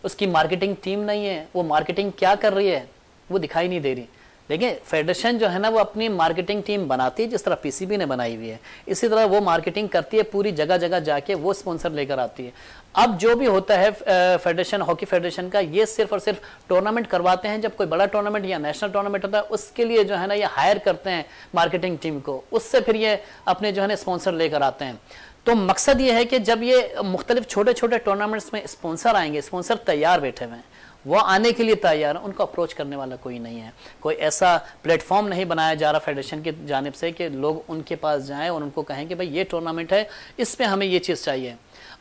उसकी मार्केटिंग टीम नहीं है वो मार्केटिंग क्या कर रही है वो दिखाई नहीं दे रही। देखिए फेडरेशन जो है ना, वो अपनी मार्केटिंग टीम बनाती है, जिस तरह पीसीबी ने बनाई हुई है। इसी तरह वो मार्केटिंग करती है, पूरी जगह जगह जाके वो स्पॉन्सर लेकर आती है। अब जो भी होता है फेडरेशन हॉकी फेडरेशन का, ये सिर्फ़ और सिर्फ़ टूर्नामेंट करवाते हैं। जब कोई बड़ा टूर्नामेंट या नेशनल टूर्नामेंट होता है, उसके लिए जो है ना, ये हायर करते हैं मार्केटिंग टीम को। उससे फिर ये अपने जो है ना स्पॉन्सर लेकर आते हैं। तो मकसद ये है कि जब ये मुख्तलिफ़ छोटे छोटे टूर्नामेंट्स में स्पॉन्सर आएँगे स्पॉन्सर तैयार बैठे हुए हैं वो आने के लिए तैयार है, उनको अप्रोच करने वाला कोई नहीं है। कोई ऐसा प्लेटफॉर्म नहीं बनाया जा रहा फेडरेशन की जानब से कि लोग उनके पास जाएँ और उनको कहें कि भाई ये टूर्नामेंट है, इसमें हमें ये चीज़ चाहिए।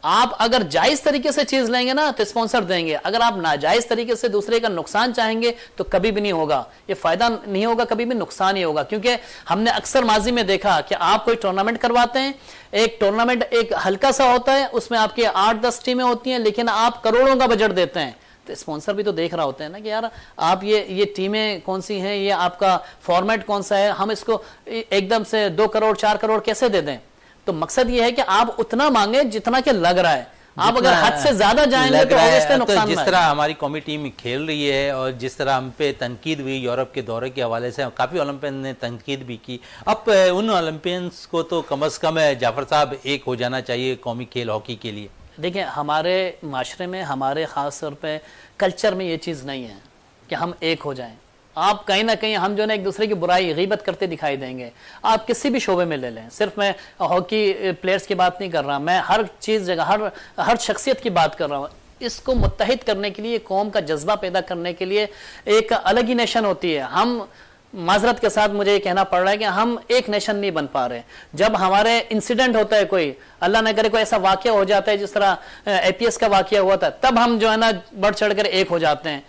आप अगर जायज़ तरीके से चीज़ लेंगे ना तो स्पॉन्सर देंगे। अगर आप नाजायज तरीके से दूसरे का नुकसान चाहेंगे तो कभी भी नहीं होगा। ये फ़ायदा नहीं होगा, कभी भी नुकसान ही होगा। क्योंकि हमने अक्सर माजी में देखा कि आप कोई टूर्नामेंट करवाते हैं, एक टूर्नामेंट एक हल्का सा होता है, उसमें आपकी आठ दस टीमें होती हैं, लेकिन आप करोड़ों का बजट देते हैं। तो स्पॉन्सर भी तो देख रहा होता है ना कि यार आप ये ये टीमें कौन सी हैं ये आपका फॉर्मेट कौन सा है हम इसको एकदम से दो करोड़ चार करोड़ कैसे दे दें? तो मकसद ये है कि आप उतना मांगे जितना कि लग रहा है। आप अगर हद से ज़्यादा जाएँगे तो, तो जिस तरह हमारी कौमी टीम खेल रही है और जिस तरह हम पे तनकीद हुई यूरोप के दौरे के हवाले से काफ़ी ओलंपियन ने तनकीद भी की। अब उन ओलंपियंस को तो कम अज़ कम जाफ़र साहब एक हो जाना चाहिए कौमी खेल हॉकी के लिए। देखिए, हमारे माशरे में, हमारे ख़ास तौर पर कल्चर में ये चीज़ नहीं है कि हम एक हो जाएँ। आप कहीं ना कहीं हम जो ना एक दूसरे की बुराई, गीबत करते दिखाई देंगे। आप किसी भी शोबे में ले लें। सिर्फ़ मैं हॉकी प्लेयर्स की बात नहीं कर रहा, मैं हर चीज़ जगह, हर हर शख्सियत की बात कर रहा हूँ। इसको मुतहद करने के लिए, कौम का जज्बा पैदा करने के लिए एक अलग ही नेशन होती है। हम माजरत के साथ मुझे ये कहना पड़ रहा है कि हम एक नेशन नहीं बन पा रहे। जब हमारे इंसिडेंट होता है कोई, अल्लाह न करे कोई ऐसा वाक्य हो जाता है जिस तरह एपीएस का वाक्य हुआ था, तब हम जो है ना बढ़ चढ़ कर एक हो जाते हैं।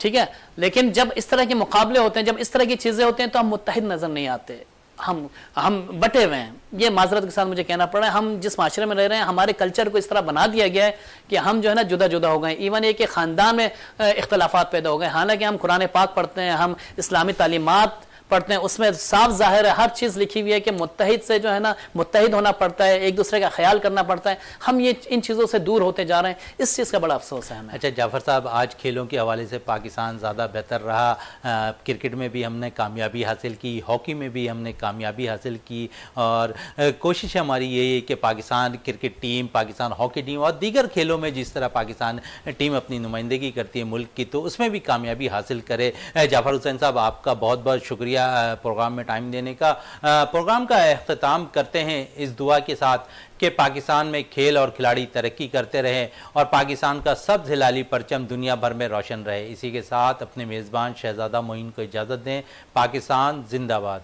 ठीक है? लेकिन जब इस तरह के मुकाबले होते हैं, जब इस तरह की चीज़ें होती हैं तो हम मुतहद नज़र नहीं आते। हम हम बटे हुए हैं। ये माजरत के साथ मुझे कहना पड़ रहा है, हम जिस माशरे में रह रहे हैं, हमारे कल्चर को इस तरह बना दिया गया है कि हम जो है ना जुदा जुदा हो गए इवन एक ख़ानदान में इख्तलाफात पैदा हो गए हालाँकि हम कुरान पाक पढ़ते हैं, हम इस्लामी तालीमत पढ़ते हैं, उसमें साफ़ ज़ाहिर है, हर चीज़ लिखी हुई है कि मुतहद से जो है ना मुतहद होना पड़ता है, एक दूसरे का ख्याल करना पड़ता है। हम ये, इन चीज़ों से दूर होते जा रहे हैं। इस चीज़ का बड़ा अफसोस है हमें। अच्छा जाफ़र साहब, आज खेलों के हवाले से पाकिस्तान ज़्यादा बेहतर रहा क्रिकेट में भी हमने कामयाबी हासिल की, हॉकी में भी हमने कामयाबी हासिल की, और कोशिश हमारी यही है कि Pakistan cricket team, Pakistan hockey team और दीगर खेलों में जिस तरह पाकिस्तान टीम अपनी नुमाइंदगी करती है मुल्क की तो उसमें भी कामयाबी हासिल करे। जाफ़र हुसैन साहब, आपका बहुत बहुत शुक्रिया। शुक्रिया प्रोग्राम में टाइम देने का प्रोग्राम का अख्ताम करते हैं इस दुआ के साथ कि पाकिस्तान में खेल और खिलाड़ी तरक्की करते रहें और पाकिस्तान का सब हिलाली परचम दुनिया भर में रोशन रहे। इसी के साथ अपने मेज़बान शहजादा मोइन को इजाज़त दें। पाकिस्तान जिंदाबाद।